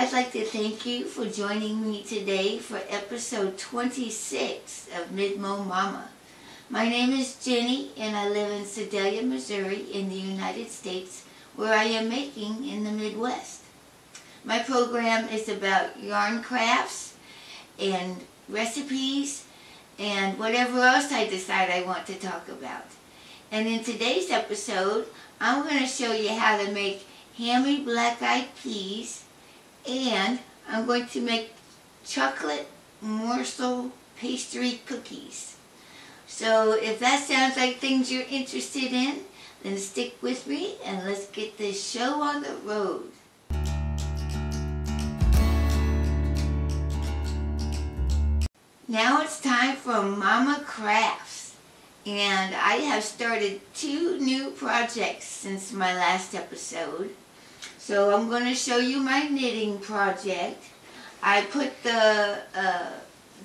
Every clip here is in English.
I'd like to thank you for joining me today for episode 26 of Mid-MO Mama. My name is Jenny and I live in Sedalia, Missouri in the United States where I am making in the Midwest. My program is about yarn crafts and recipes and whatever else I decide I want to talk about. And in today's episode, I'm going to show you how to make hammy black-eyed peas and I'm going to make chocolate morsel pastry cookies. So if that sounds like things you're interested in, then stick with me and let's get this show on the road. Now it's time for Mama Crafts. And I have started two new projects since my last episode. So I'm going to show you my knitting project. I put the, uh,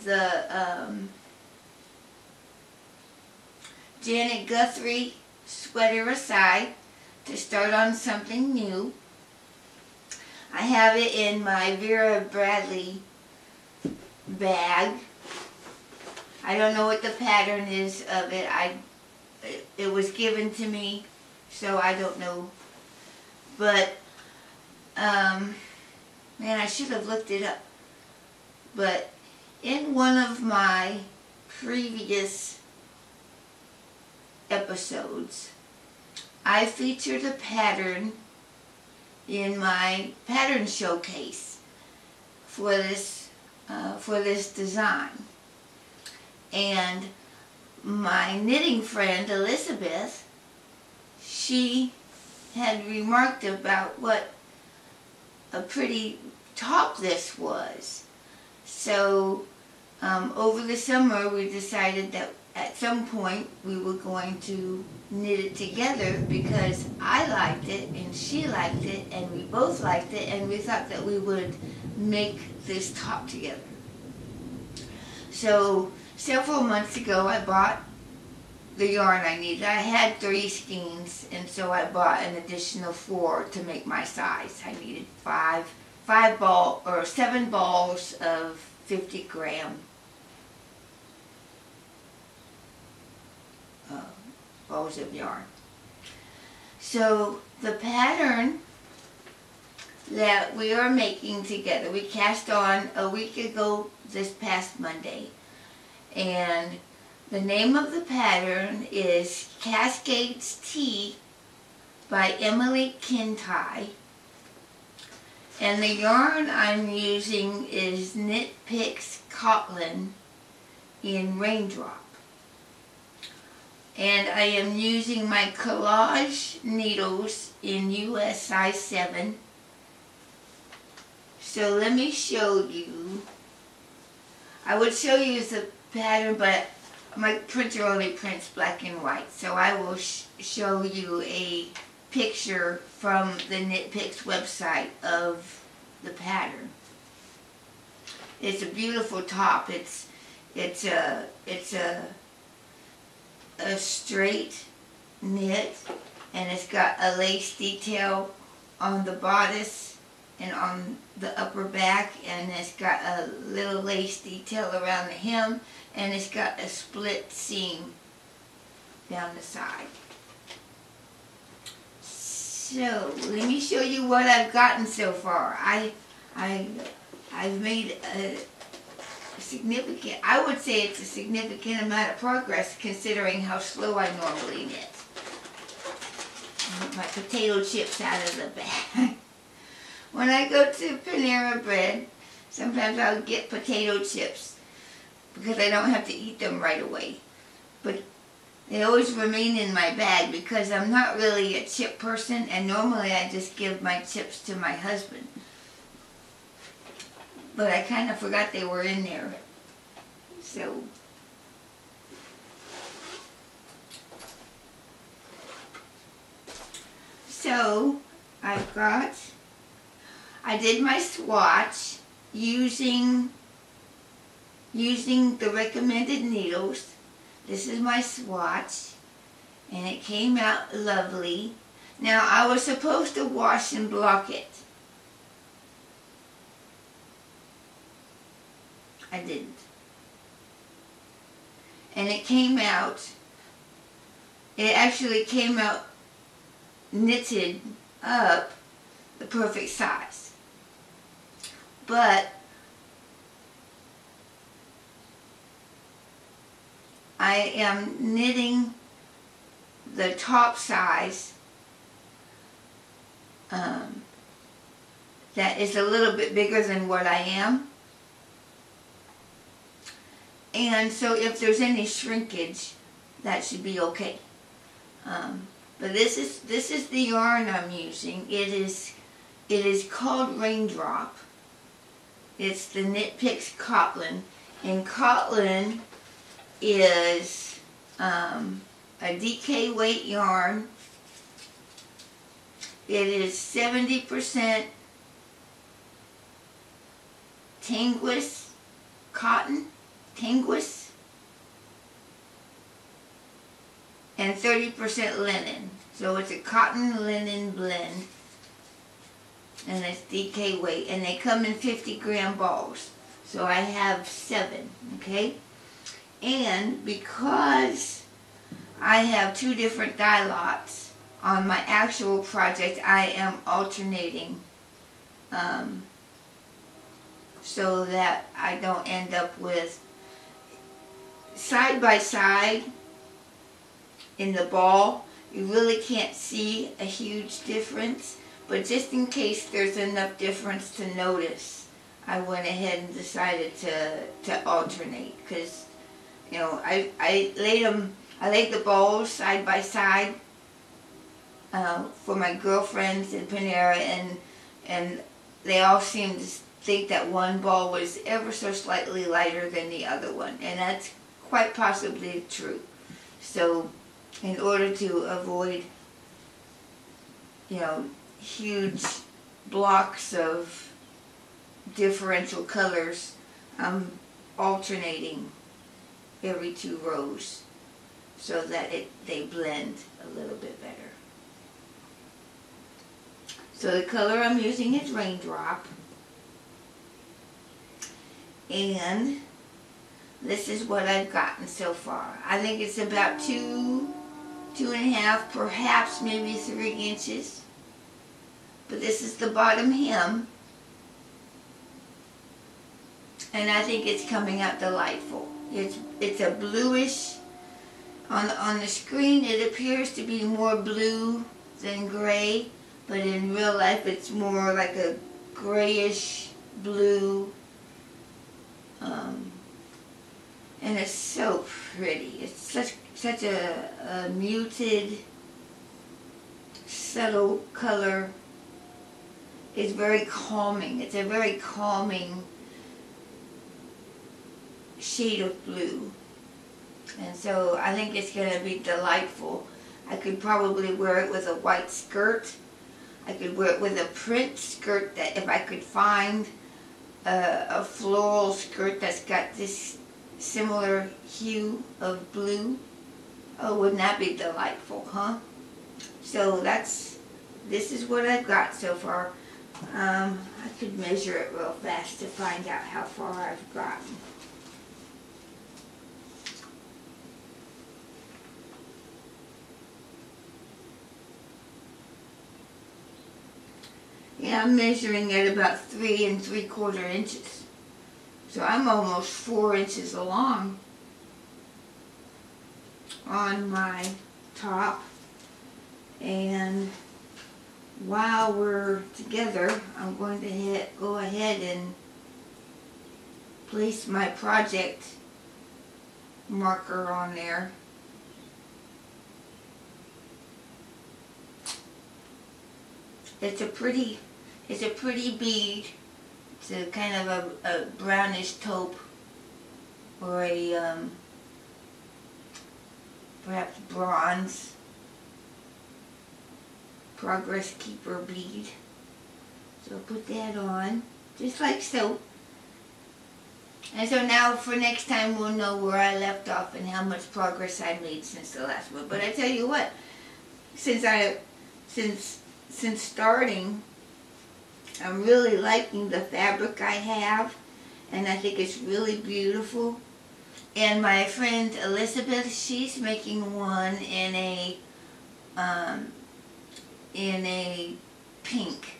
the um, Janet Guthrie sweater aside to start on something new. I have it in my Vera Bradley bag I don't know what the pattern is of it. I it was given to me, so I don't know. But um, man, I should have looked it up. But in one of my previous episodes, I featured a pattern in my pattern showcase for this uh, for this design. And my knitting friend, Elizabeth, she had remarked about what a pretty top this was. So um, over the summer we decided that at some point we were going to knit it together because I liked it and she liked it and we both liked it and we thought that we would make this top together. So several months ago I bought the yarn I needed. I had three skeins and so I bought an additional four to make my size. I needed five, five ball or seven balls of 50 gram uh, balls of yarn. So the pattern that we are making together, we cast on a week ago this past Monday and the name of the pattern is Cascades Tee by Emily Kintigh. And the yarn I'm using is Knit Picks CotLin in Raindrop. And I am using my Kollage needles in US size 7. So let me show you. I would show you the pattern, but my printer only prints black and white. So I will sh show you a picture from the Knit Picks website of the pattern. It's a beautiful top. It's it's a it's a a straight knit and it's got a lace detail on the bodice and on the upper back and it's got a little lace detail around the hem and it's got a split seam down the side. So let me show you what I've gotten so far. I, I, I've made a significant, I would say it's a significant amount of progress considering how slow I normally knit. my potato chips out of the bag. When I go to Panera Bread, sometimes I'll get potato chips because I don't have to eat them right away. But they always remain in my bag because I'm not really a chip person and normally I just give my chips to my husband. But I kind of forgot they were in there. So So I've got I did my swatch using using the recommended needles. This is my swatch and it came out lovely. Now I was supposed to wash and block it. I didn't. And it came out, it actually came out knitted up the perfect size. But I am knitting the top size um, that is a little bit bigger than what I am. And so if there's any shrinkage, that should be okay. Um, but this is this is the yarn I'm using. It is it is called Raindrop. It's the Knit Picks CotLin. And CotLin is um, a DK weight yarn. It is 70% Tanguis cotton, Tanguis, and 30% linen. So it's a cotton linen blend and it's DK weight and they come in 50 gram balls. So I have seven, okay? And because I have two different dye lots on my actual project, I am alternating um, so that I don't end up with side by side in the ball. You really can't see a huge difference, but just in case there's enough difference to notice, I went ahead and decided to, to alternate because, you know, I, I laid them, I laid the balls side by side uh, for my girlfriends in Panera and, and they all seemed to think that one ball was ever so slightly lighter than the other one, and that's quite possibly true. So, in order to avoid, you know, huge blocks of differential colors, I'm alternating every two rows so that it they blend a little bit better. So the color I'm using is Raindrop and this is what I've gotten so far. I think it's about two, two and a half, perhaps maybe three inches. But this is the bottom hem. And I think it's coming out delightful. It's, it's a bluish, on, on the screen it appears to be more blue than gray, but in real life it's more like a grayish blue um, and it's so pretty. It's such such a, a muted, subtle color. It's very calming. It's a very calming shade of blue. And so I think it's going to be delightful. I could probably wear it with a white skirt. I could wear it with a print skirt that if I could find a, a floral skirt that's got this similar hue of blue. Oh, wouldn't that be delightful, huh? So that's, this is what I've got so far. Um, I could measure it real fast to find out how far I've gotten. Yeah, I'm measuring at about three and three quarter inches. So I'm almost four inches along on my top. And while we're together, I'm going to hit, go ahead and place my project marker on there. It's a pretty, it's a pretty bead. It's a kind of a, a brownish taupe or a um, perhaps bronze progress keeper bead. So put that on, just like so. And so now for next time we'll know where I left off and how much progress I made since the last one. But I tell you what, since I, since since starting, I'm really liking the fabric I have and I think it's really beautiful. And my friend Elizabeth, she's making one in a um, in a pink,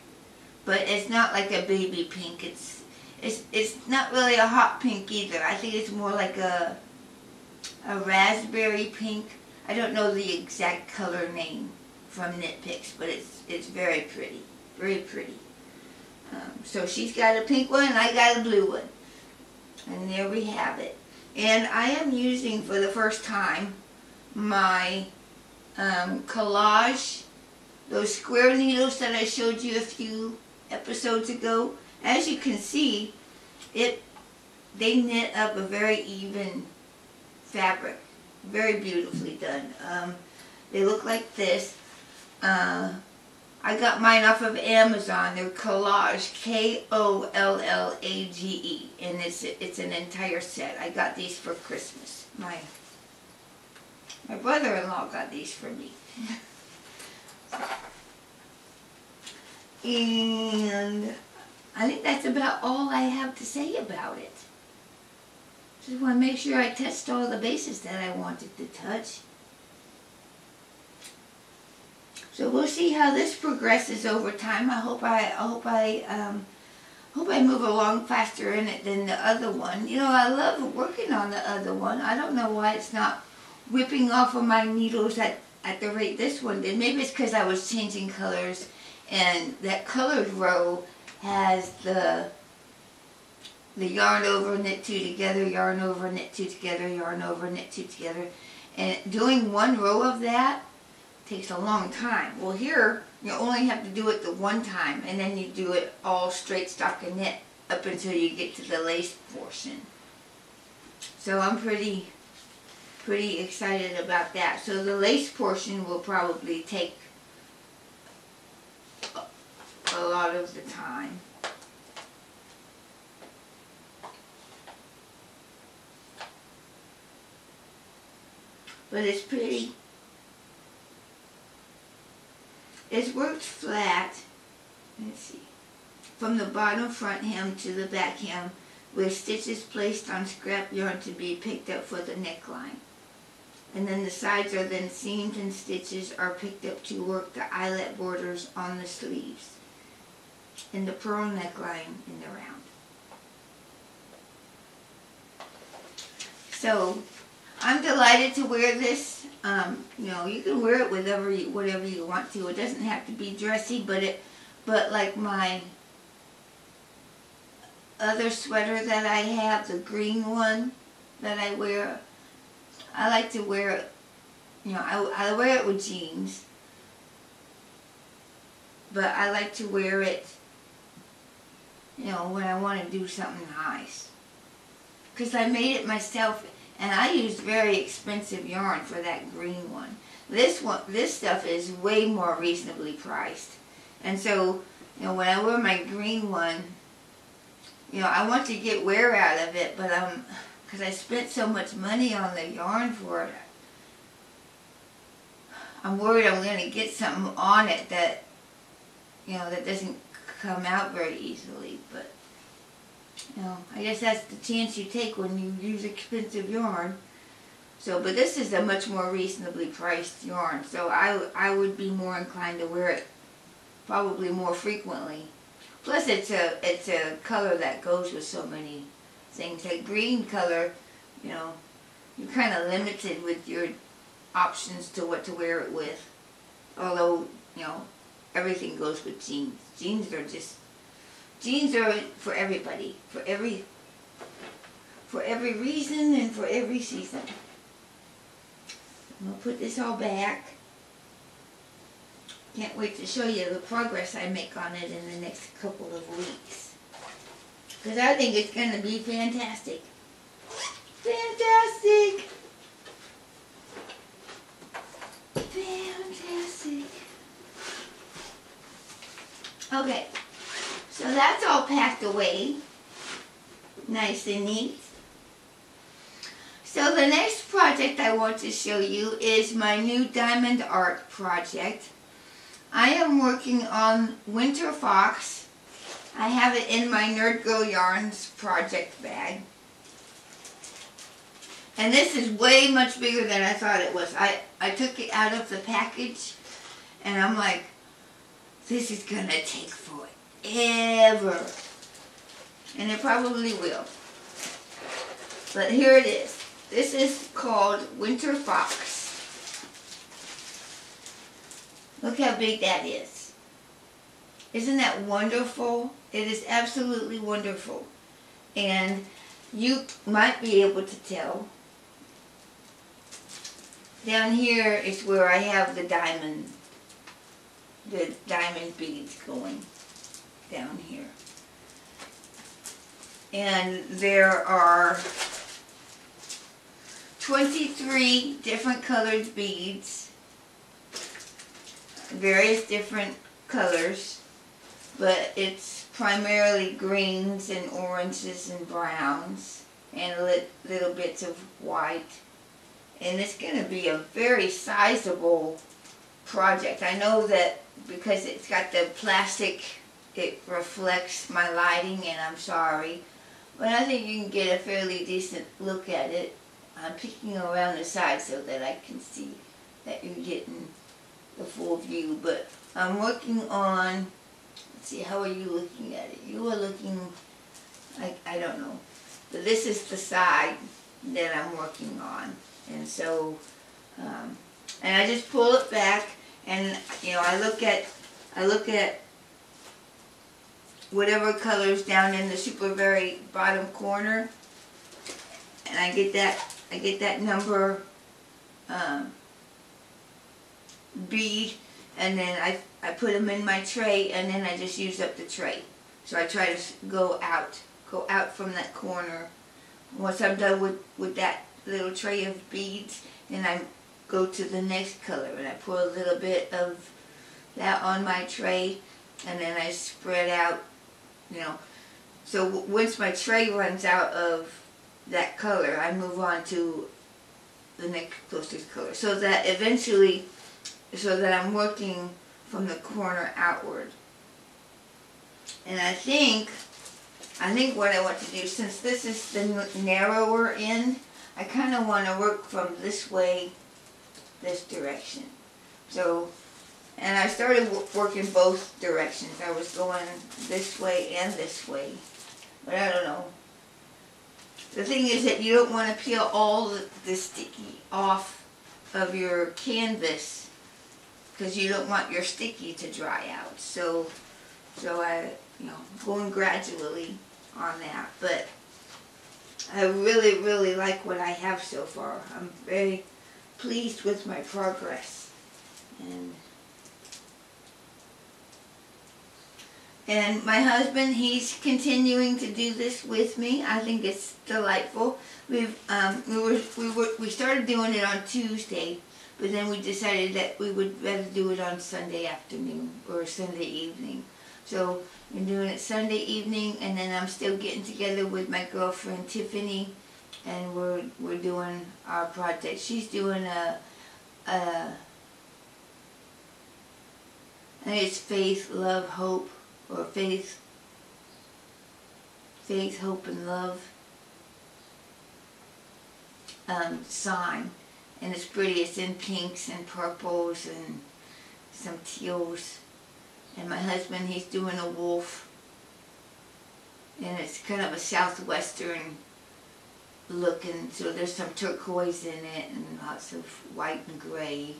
but it's not like a baby pink. It's it's it's not really a hot pink either. I think it's more like a a raspberry pink. I don't know the exact color name from Knit Picks, but it's it's very pretty, very pretty. Um, so she's got a pink one and I got a blue one. And there we have it. And I am using for the first time my um, Kollage, those square needles that I showed you a few episodes ago. As you can see, it they knit up a very even fabric. Very beautifully done. Um, they look like this. Uh, I got mine off of Amazon. They're Kollage, K-O-L-L-A-G-E, and it's it's an entire set. I got these for Christmas. My my brother-in-law got these for me. and I think that's about all I have to say about it. Just want to make sure I touched all the bases that I wanted to touch. So we'll see how this progresses over time. I hope I, I hope I, um, hope I move along faster in it than the other one. You know, I love working on the other one. I don't know why it's not whipping off of my needles at, at the rate this one did. Maybe it's because I was changing colors and that colored row has the the yarn over, knit two together, yarn over, knit two together, yarn over, knit two together. And doing one row of that takes a long time. Well here, you only have to do it the one time and then you do it all straight stockinette up until you get to the lace portion. So I'm pretty, pretty excited about that. So the lace portion will probably take a lot of the time. But it's pretty It's worked flat, let's see, from the bottom front hem to the back hem with stitches placed on scrap yarn to be picked up for the neckline. And then the sides are then seamed and stitches are picked up to work the eyelet borders on the sleeves and the pearl neckline in the round. So I'm delighted to wear this. Um, you know, you can wear it whatever you, whatever you want to. It doesn't have to be dressy, but it, but like my other sweater that I have, the green one that I wear, I like to wear it, you know, I, I wear it with jeans, but I like to wear it, you know, when I want to do something nice. Because I made it myself and I used very expensive yarn for that green one. This one, this stuff is way more reasonably priced. And so, you know, when I wear my green one, you know, I want to get wear out of it, but um, because I spent so much money on the yarn for it, I'm worried I'm going to get something on it that, you know, that doesn't come out very easily, but know, I guess that's the chance you take when you use expensive yarn. So, but this is a much more reasonably priced yarn, so I, I would be more inclined to wear it probably more frequently. Plus, it's a it's a color that goes with so many things. Like green color, you know, you're kind of limited with your options to what to wear it with. Although, you know, everything goes with jeans. Jeans are just Jeans are for everybody, for every, for every reason and for every season. I'm going to put this all back. Can't wait to show you the progress I make on it in the next couple of weeks. Because I think it's going to be fantastic. Fantastic! Fantastic. Okay. So that's all packed away. Nice and neat. So the next project I want to show you is my new diamond art project. I am working on Winter Fox. I have it in my Nerd Girl Yarns project bag. And this is way much bigger than I thought it was. I, I took it out of the package and I'm like, this is gonna take forever. Ever and it probably will. But here it is. This is called Winter Fox. Look how big that is. Isn't that wonderful? It is absolutely wonderful. And you might be able to tell. Down here is where I have the diamond, the diamond beads going down here. And there are 23 different colored beads, various different colors, but it's primarily greens and oranges and browns and li little bits of white. And it's going to be a very sizable project. I know that because it's got the plastic, it reflects my lighting and I'm sorry. But I think you can get a fairly decent look at it. I'm picking around the side so that I can see that you're getting the full view. But I'm working on, let's see, how are you looking at it? You are looking, I, I don't know. But this is the side that I'm working on. And so, um, and I just pull it back and, you know, I look at, I look at whatever colors down in the super very bottom corner and I get that I get that number um, bead and then I, I put them in my tray and then I just use up the tray. So I try to go out, go out from that corner. Once I'm done with, with that little tray of beads, then I go to the next color and I put a little bit of that on my tray and then I spread out, you know. So once my tray runs out of that color, I move on to the next closest color. So that eventually, so that I'm working from the corner outward. And I think, I think what I want to do, since this is the narrower end, I kind of want to work from this way, this direction. So, and I started working both directions. I was going this way and this way. But I don't know. The thing is that you don't want to peel all the, sticky off of your canvas because you don't want your sticky to dry out. So, so I, you know, going gradually on that. But I really, really like what I have so far. I'm very pleased with my progress. And And my husband, he's continuing to do this with me. I think it's delightful. We've um, we were we were we started doing it on Tuesday, but then we decided that we would rather do it on Sunday afternoon or Sunday evening. So we're doing it Sunday evening, and then I'm still getting together with my girlfriend Tiffany, and we're we're doing our project. She's doing a a I think it's faith, love, hope or faith, faith, hope, and love um, sign. And it's pretty. It's in pinks and purples and some teals. And my husband, he's doing a wolf. And it's kind of a southwestern looking, so there's some turquoise in it and lots of white and gray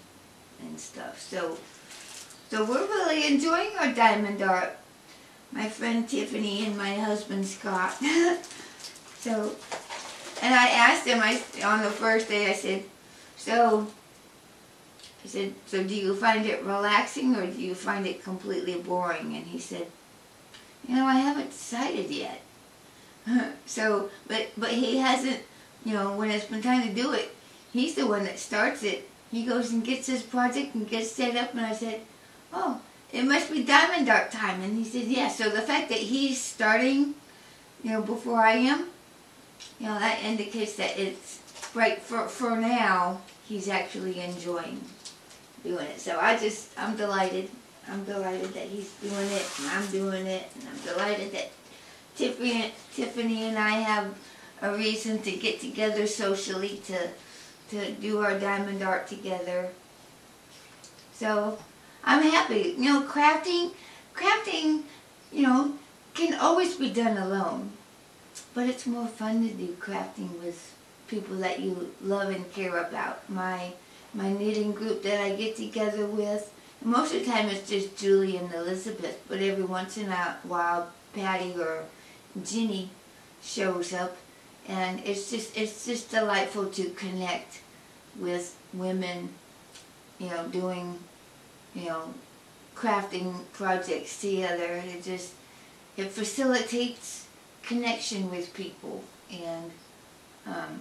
and stuff. So, so we're really enjoying our diamond art my friend Tiffany and my husband Scott. so, and I asked him, I, on the first day, I said, so, I said, so do you find it relaxing or do you find it completely boring? And he said, you know, I haven't decided yet. so, but, but he hasn't, you know, when it's been time to do it, he's the one that starts it. He goes and gets his project and gets set up and I said, oh, it must be diamond art time. And he said. Yeah. So the fact that he's starting, you know, before I am, you know, that indicates that it's, right, for, for now, he's actually enjoying doing it. So I just, I'm delighted. I'm delighted that he's doing it and I'm doing it and I'm delighted that Tiffany, Tiffany and I have a reason to get together socially to to do our diamond art together. So I'm happy. You know, crafting, crafting, you know, can always be done alone, but it's more fun to do crafting with people that you love and care about. My my knitting group that I get together with. Most of the time it's just Julie and Elizabeth, but every once in a while Patty or Ginny shows up and it's just it's just delightful to connect with women, you know, doing, you know, crafting projects together. It just it facilitates connection with people and um,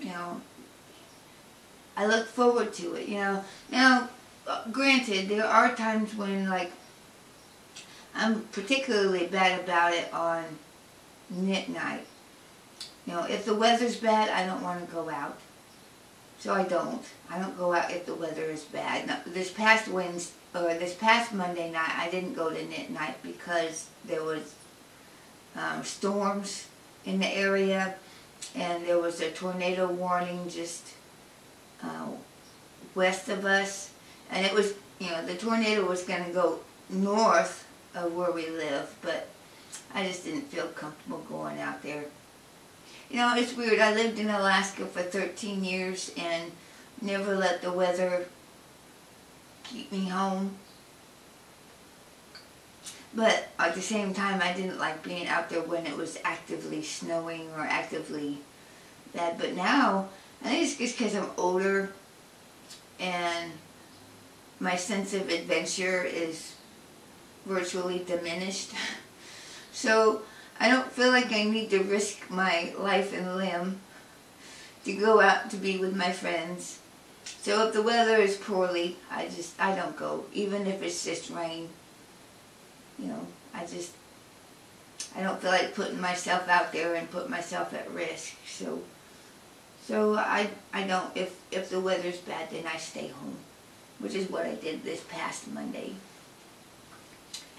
you know I look forward to it, you know. Now, granted, there are times when, like, I'm particularly bad about it on knit night. You know, if the weather's bad, I don't want to go out. So I don't. I don't go out if the weather is bad. Now, this past Wednesday, or this past Monday night, I didn't go to knit night because there was um, storms in the area and there was a tornado warning just uh, west of us, and it was, you know, the tornado was going to go north of where we live, but I just didn't feel comfortable going out there. You know, it's weird. I lived in Alaska for 13 years and never let the weather keep me home. But at the same time, I didn't like being out there when it was actively snowing or actively bad. But now, I think it's just because I'm older and my sense of adventure is virtually diminished. so I don't feel like I need to risk my life and limb to go out to be with my friends. So if the weather is poorly, I just, I don't go, even if it's just rain. You know, I just, I don't feel like putting myself out there and put myself at risk. So so I, I don't, if, if the weather's bad, then I stay home, which is what I did this past Monday.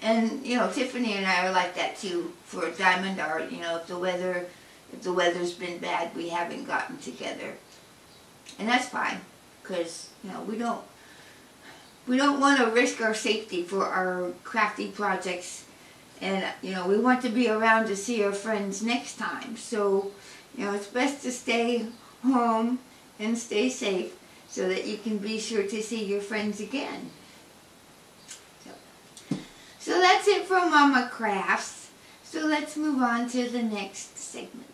And, you know, Tiffany and I are like that too for Diamond Art. You know, if the weather, if the weather's been bad, we haven't gotten together. And that's fine, because, you know, we don't, we don't want to risk our safety for our crafty projects. And, you know, we want to be around to see our friends next time. So, you know, it's best to stay home and stay safe so that you can be sure to see your friends again. So, that's it from Mama Crafts. So let's move on to the next segment.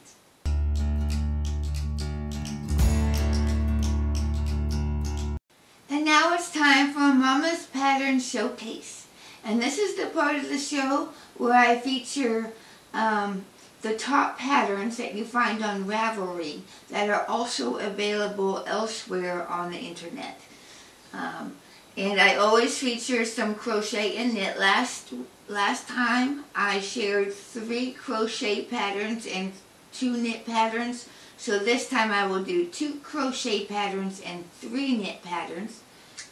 And now it's time for Mama's Pattern Showcase. And this is the part of the show where I feature um, the top patterns that you find on Ravelry that are also available elsewhere on the internet. Um, and I always feature some crochet and knit. Last, last time I shared three crochet patterns and two knit patterns. So this time I will do two crochet patterns and three knit patterns.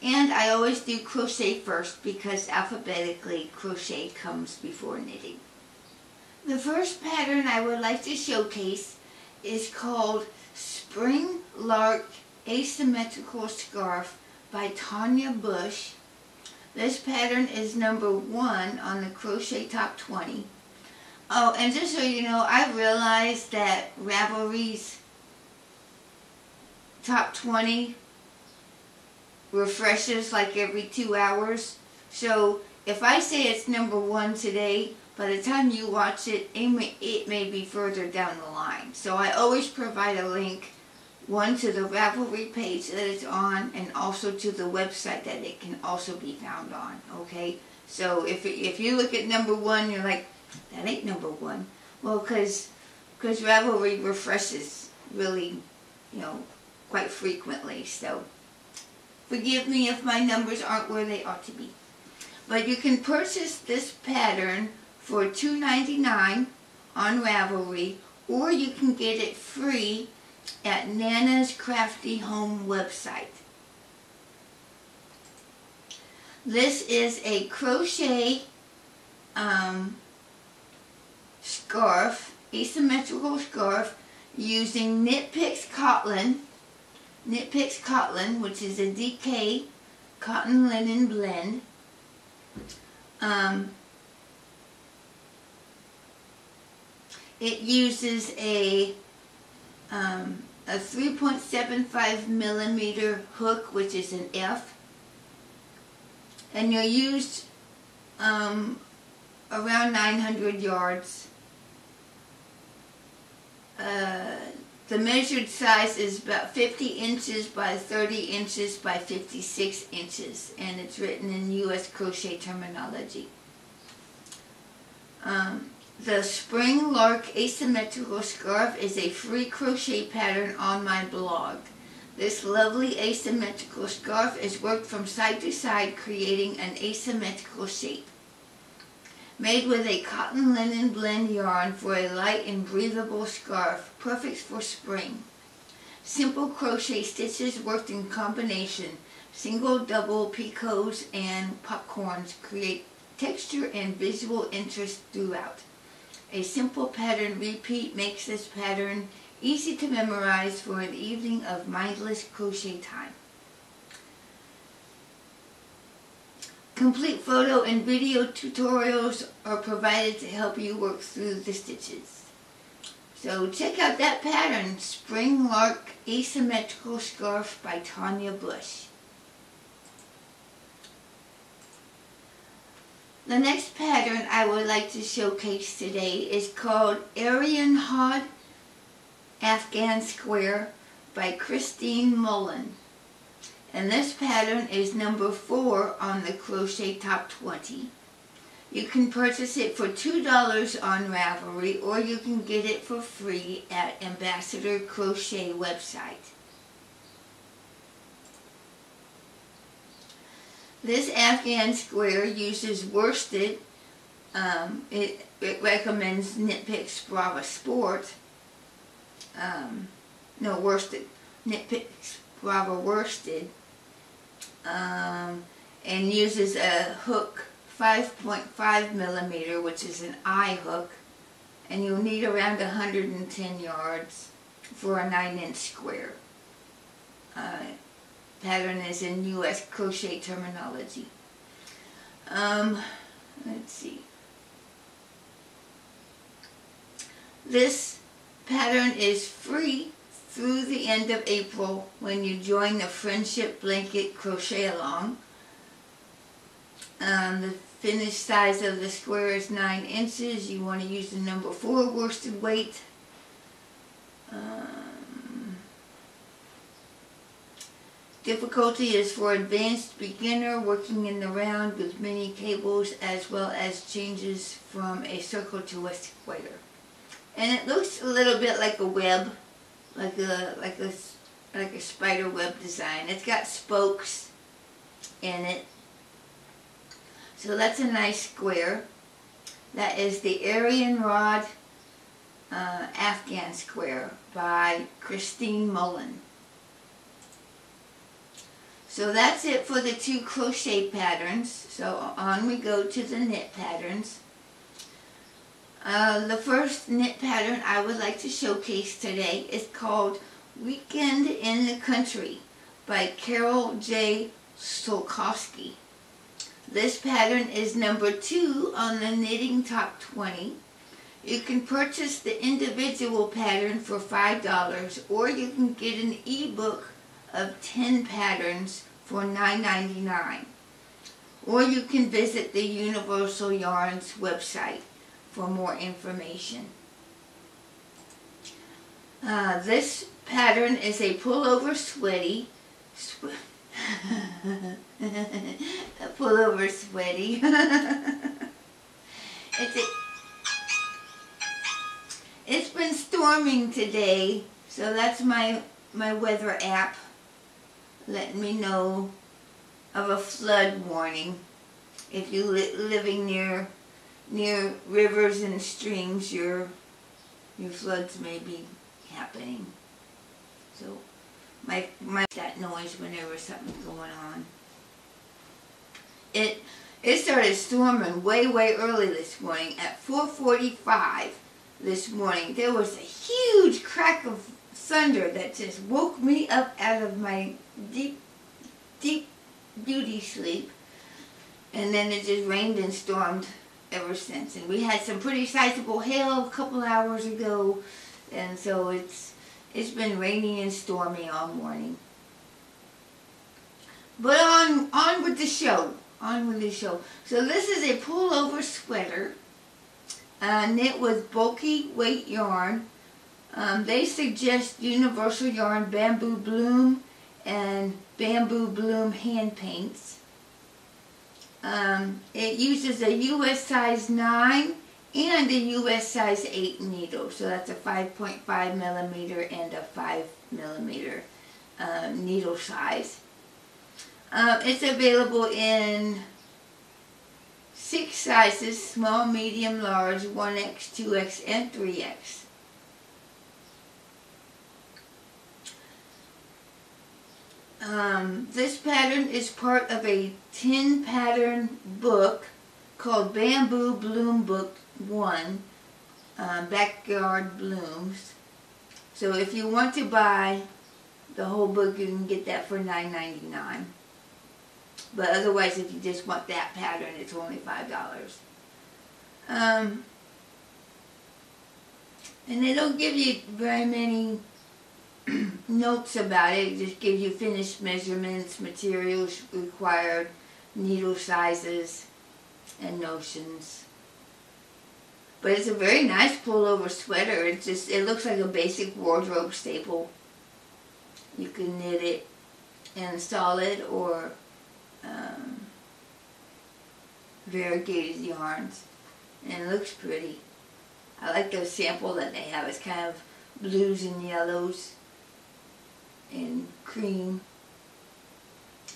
And I always do crochet first because alphabetically crochet comes before knitting. The first pattern I would like to showcase is called Spring Lark Asymmetrical Scarf by Tanya Bush. This pattern is number one on the Crochet Top 20. Oh, and just so you know, I realized that Ravelry's Top 20 refreshes like every two hours. So if I say it's number one today, by the time you watch it, it may, it may be further down the line. So I always provide a link, one to the Ravelry page that it's on, and also to the website that it can also be found on, okay? So if, if you look at number one, you're like, that ain't number one. Well, because because Ravelry refreshes really, you know, quite frequently. So forgive me if my numbers aren't where they ought to be. But you can purchase this pattern for $2.99 on Ravelry, or you can get it free at Nana's Crafty Home website. This is a crochet um, scarf, asymmetrical scarf, using Knit Picks CotLin, Knit Picks CotLin, which is a DK cotton linen blend. Um, it uses a um, a 3.75 millimeter hook, which is an F, and you're used um, around 900 yards. Uh, the measured size is about 50 inches by 30 inches by 56 inches, and it's written in U.S. crochet terminology. Um, the Spring Lark Asymmetrical Scarf is a free crochet pattern on my blog. This lovely asymmetrical scarf is worked from side to side creating an asymmetrical shape. Made with a cotton linen blend yarn for a light and breathable scarf, perfect for spring. Simple crochet stitches worked in combination. Single, double, picots, and popcorns create texture and visual interest throughout. A simple pattern repeat makes this pattern easy to memorize for an evening of mindless crochet time. Complete photo and video tutorials are provided to help you work through the stitches. So check out that pattern, Spring Lark Asymmetrical Scarf by Tanya Bush. The next pattern I would like to showcase today is called Aryan Hod Afghan Square by Christine Mullen. And this pattern is number four on the Crochet Top 20. You can purchase it for $2 on Ravelry or you can get it for free at Ambassador Crochet website. This Afghan square uses worsted. Um, it, it recommends Knit Picks Brava Sport. Um, no, worsted. Knit Picks Brava worsted um, and uses a hook 5.5 millimeter, which is an I hook, and you'll need around 110 yards for a 9 inch square. Uh, pattern is in U.S. crochet terminology. Um, let's see. This pattern is free through the end of April when you join the Friendship Blanket Crochet Along. Um, the finished size of the square is 9 inches. You want to use the number 4 worsted weight. Um, difficulty is for advanced beginner working in the round with many cables as well as changes from a circle to a square. And it looks a little bit like a web like a like a like a spider web design. It's got spokes in it. So that's a nice square. That is the Aryan Rod uh, Afghan Square by Christine Mullen. So that's it for the two crochet patterns. So on we go to the knit patterns. Uh, the first knit pattern I would like to showcase today is called Weekend in the Country by Carol J. Sulcoski. This pattern is number two on the Knitting Top 20. You can purchase the individual pattern for $5 or you can get an ebook of 10 patterns for $9.99. Or you can visit the Universal Yarns website for more information. Uh, this pattern is a pullover sweaty. Sw pullover sweaty. it's a, it's been storming today, so that's my my weather app letting me know of a flood warning if you li living near near rivers and streams, your your floods may be happening. So my my that noise whenever something's going on. It it started storming way, way early this morning at 4.45 this morning. There was a huge crack of thunder that just woke me up out of my deep, deep beauty sleep. And then it just rained and stormed ever since. And we had some pretty sizable hail a couple hours ago. And so it's it's been rainy and stormy all morning. But on on with the show on with the show. So this is a pullover sweater uh, knit with bulky weight yarn. Um, they suggest universal yarn bamboo bloom and bamboo bloom hand paints. Um, it uses a US size 9 and a US size 8 needle. So that's a 5.5 millimeter and a 5 millimeter uh, needle size. Um, it's available in six sizes, small, medium, large, 1X, 2X, and 3X. Um, this pattern is part of a 10 pattern book called Bamboo Bloom Book 1, uh, Backyard Blooms. So if you want to buy the whole book, you can get that for $9.99. But otherwise, if you just want that pattern, it's only $5. Um, and they don't give you very many notes about it. It just gives you finished measurements, materials required, needle sizes, and notions. But it's a very nice pullover sweater. It just it looks like a basic wardrobe staple. You can knit it and install it or um, variegated yarns and it looks pretty. I like the sample that they have. It's kind of blues and yellows and cream.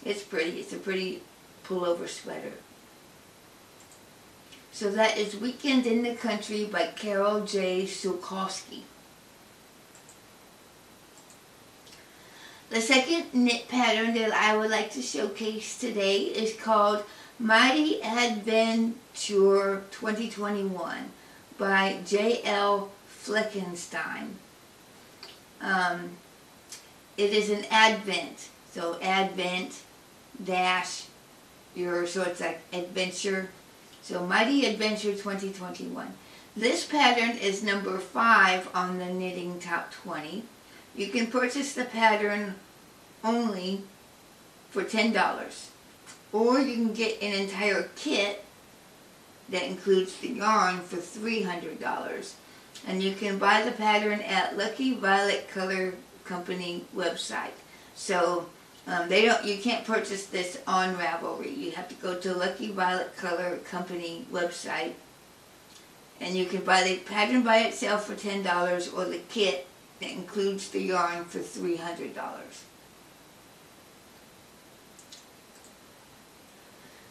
It's pretty. It's a pretty pullover sweater. So that is Weekend in the Country by Carol J. Sulcoski. The second knit pattern that I would like to showcase today is called Mighty Adventure 2021 by J.L. Fleckenstein. Um, it is an advent, so advent dash your, so it's like adventure. So Mighty Adventure 2021. This pattern is number 5 on the Knitting Top 20. You can purchase the pattern only for $10. Or you can get an entire kit that includes the yarn for $300. And you can buy the pattern at Lucky Violet Color Company website. So um, they don't. You can't purchase this on Ravelry. You have to go to Lucky Violet Color Company website, and you can buy the pattern by itself for ten dollars, or the kit that includes the yarn for $300.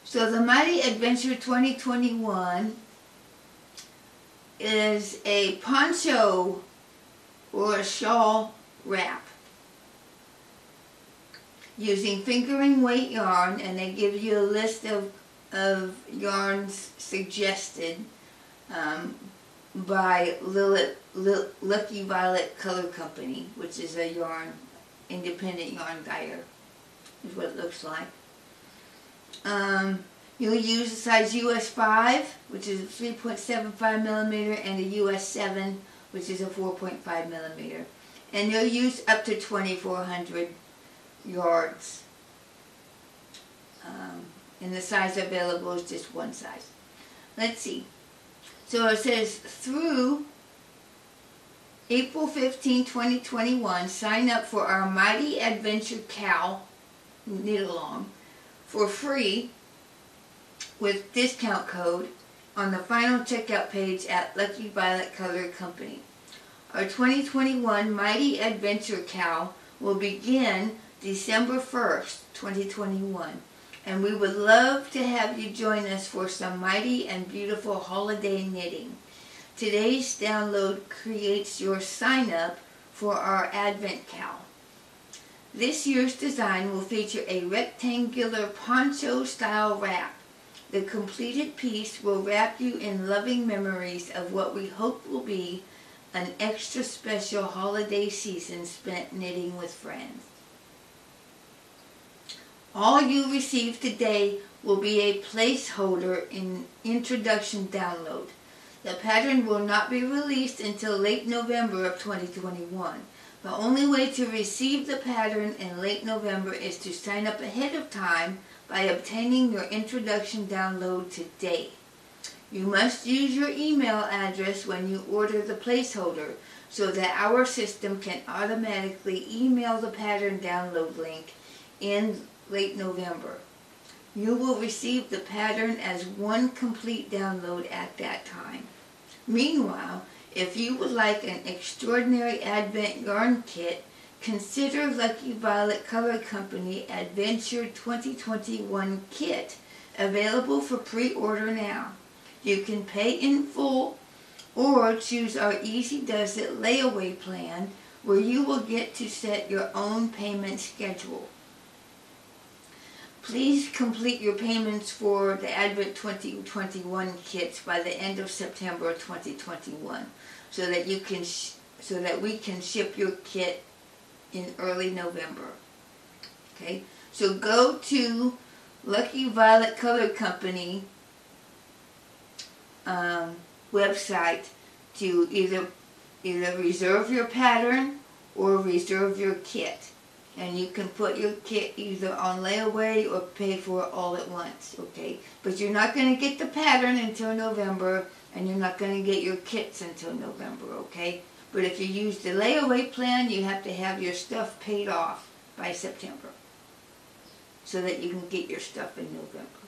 So the Mighty Adventure 2021 is a poncho or a shawl wrap using fingering weight yarn and they give you a list of, of yarns suggested um, by Lilith, Lucky Violet Color Company, which is a yarn, independent yarn dyer, is what it looks like. Um, you'll use a size US 5, which is 3.75 millimeter, and a US 7, which is a 4.5 millimeter. And you'll use up to 2,400 yards. Um, and the size available is just one size. Let's see. So it says through April 15, 2021, sign up for our Mighty Adventure KAL knit along for free with discount code on the final checkout page at Lucky Violet Color Company. Our 2021 Mighty Adventure KAL will begin December 1st, 2021 and we would love to have you join us for some mighty and beautiful holiday knitting. Today's download creates your sign up for our Advent KAL. This year's design will feature a rectangular poncho style wrap The completed piece will wrap you in loving memories of what we hope will be an extra special holiday season spent knitting with friends. All you receive today will be a placeholder in introduction download. The pattern will not be released until late November of 2021. The only way to receive the pattern in late November is to sign up ahead of time by obtaining your introduction download today. You must use your email address when you order the placeholder so that our system can automatically email the pattern download link in late November. You will receive the pattern as one complete download at that time. Meanwhile, if you would like an extraordinary Advent yarn kit Consider Lucky Violet Color Company Adventure 2021 Kit, available for pre-order now. You can pay in full or choose our Easy Does It layaway plan where you will get to set your own payment schedule. Please complete your payments for the Advent 2021 kits by the end of September 2021 so that you can so that we can ship your kit in early November. Okay, so go to Lucky Violet Color Company um, website to either either reserve your pattern or reserve your kit. And you can put your kit either on layaway or pay for it all at once, okay? But you're not going to get the pattern until November, and you're not going to get your kits until November, okay? But if you use the layaway plan, you have to have your stuff paid off by September so that you can get your stuff in November.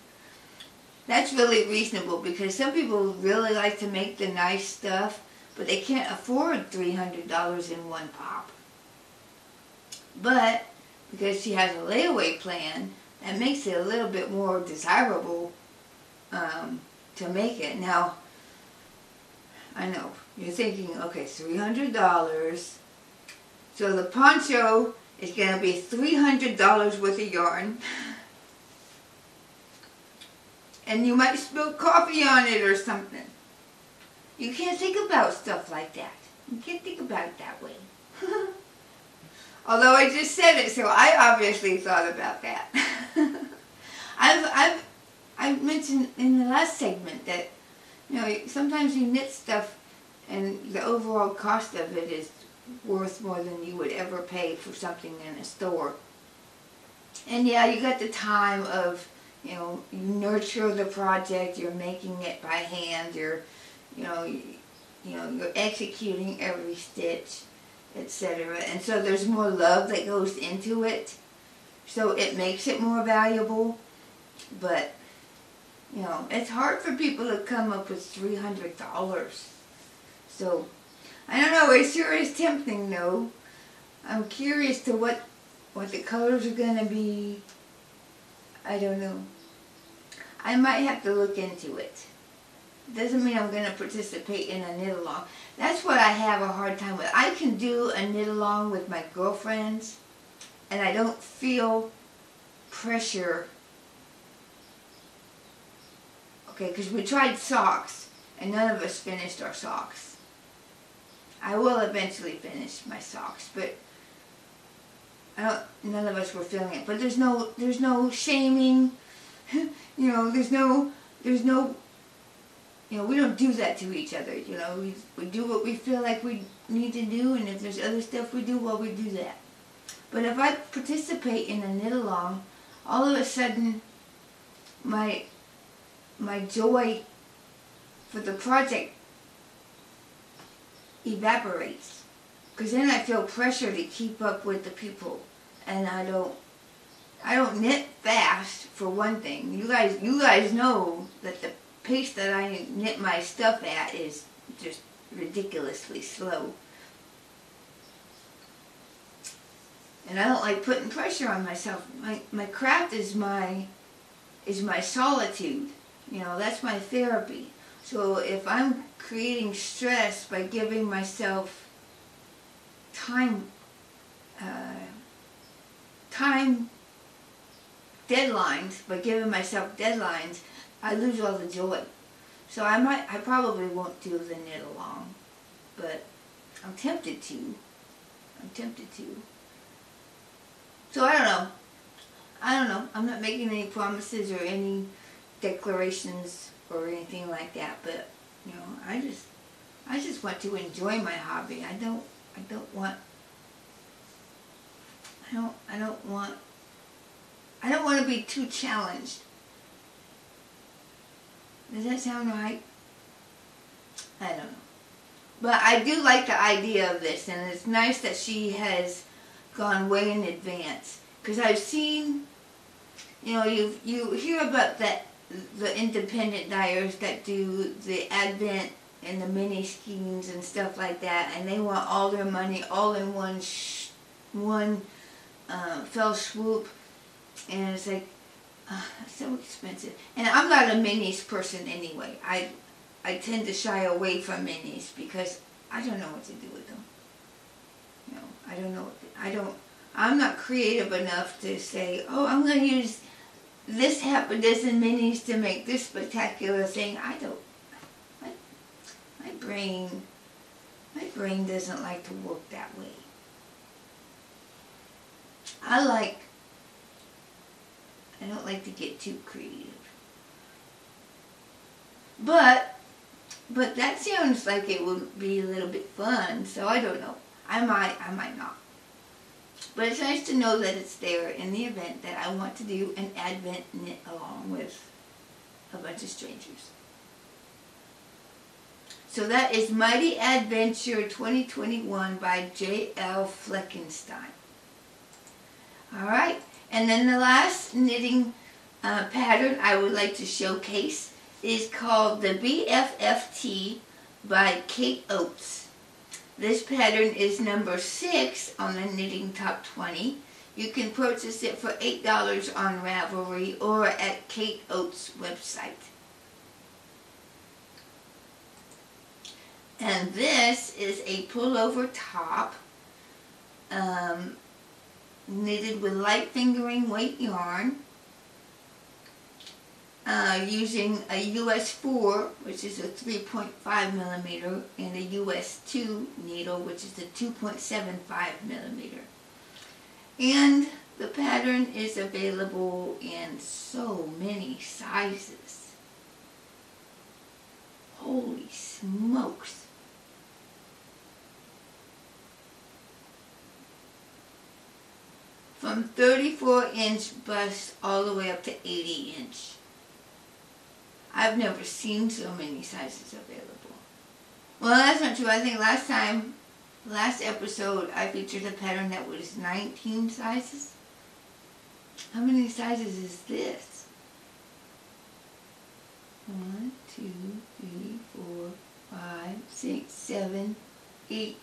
That's really reasonable because some people really like to make the nice stuff, but they can't afford $300 in one pop. But because she has a layaway plan, that makes it a little bit more desirable um, to make it. Now, I know. You're thinking, okay, $300. So the poncho is going to be $300 worth of yarn. And you might spill coffee on it or something. You can't think about stuff like that. You can't think about it that way. Although I just said it, so I obviously thought about that. I've, I've, I've mentioned in the last segment that you know, sometimes you knit stuff and the overall cost of it is worth more than you would ever pay for something in a store. And yeah, you got the time of, you know, you nurture the project, you're making it by hand, you're, you know, you, you know, you're executing every stitch, etc. And so there's more love that goes into it. So it makes it more valuable. But you know, it's hard for people to come up with $300. So, I don't know, it sure is tempting though. I'm curious to what, what the colors are going to be. I don't know. I might have to look into it. Doesn't mean I'm going to participate in a knit along. That's what I have a hard time with. I can do a knit along with my girlfriends and I don't feel pressure Okay, because we tried socks, and none of us finished our socks. I will eventually finish my socks, but none of us were feeling it. But there's no, there's no shaming, you know, there's no, there's no, you know, we don't do that to each other, you know, we, we do what we feel like we need to do, and if there's other stuff we do, well, we do that. But if I participate in a knit along, all of a sudden, my my joy for the project evaporates. Because then I feel pressure to keep up with the people. And I don't, I don't knit fast, for one thing. You guys, you guys know that the pace that I knit my stuff at is just ridiculously slow. And I don't like putting pressure on myself. My, my craft is my, is my solitude. You know, that's my therapy. So if I'm creating stress by giving myself time, uh, time deadlines, by giving myself deadlines, I lose all the joy. So I might, I probably won't do the knit along, but I'm tempted to. I'm tempted to. So I don't know. I don't know. I'm not making any promises or any declarations or anything like that, but you know, I just I just want to enjoy my hobby. I don't I don't want I don't I don't want I don't want to be too challenged. Does that sound right? I don't know. But I do like the idea of this, and it's nice that she has gone way in advance. Because I've seen, you know, you you hear about that the independent dyers that do the Advent and the mini skeins and stuff like that, and they want all their money all in one one uh, fell swoop, and it's like uh, so expensive. And I'm not a minis person anyway. I I tend to shy away from minis because I don't know what to do with them. You know, I don't know. I don't. I'm not creative enough to say, oh, I'm going to use this half a dozen minis to make this spectacular thing. I don't. My, brain, my brain doesn't like to work that way. I like. I don't like to get too creative. But but that sounds like it would be a little bit fun, so I don't know. I might, I might not. But it's nice to know that it's there in the event that I want to do an Advent knit along with a bunch of strangers. So that is Mighty Adventure 2021 by J.L. Fleckenstein. Alright, and then the last knitting uh, pattern I would like to showcase is called the BFFT by Kate Oates. This pattern is number 6 on the Knitting Top 20. You can purchase it for $8 on Ravelry or at Kate Oates' website. And this is a pullover top um, knitted with light fingering weight yarn uh, using a US 4, which is a 3.5 millimeter, and a US 2 needle, which is a 2.75 millimeter. And the pattern is available in so many sizes. Holy smokes. From 34 inch bust all the way up to 80 inch. I've never seen so many sizes available. Well, that's not true. I think last time, last episode, I featured a pattern that was 19 sizes. How many sizes is this? One, two, three, four, five, six, seven, eight,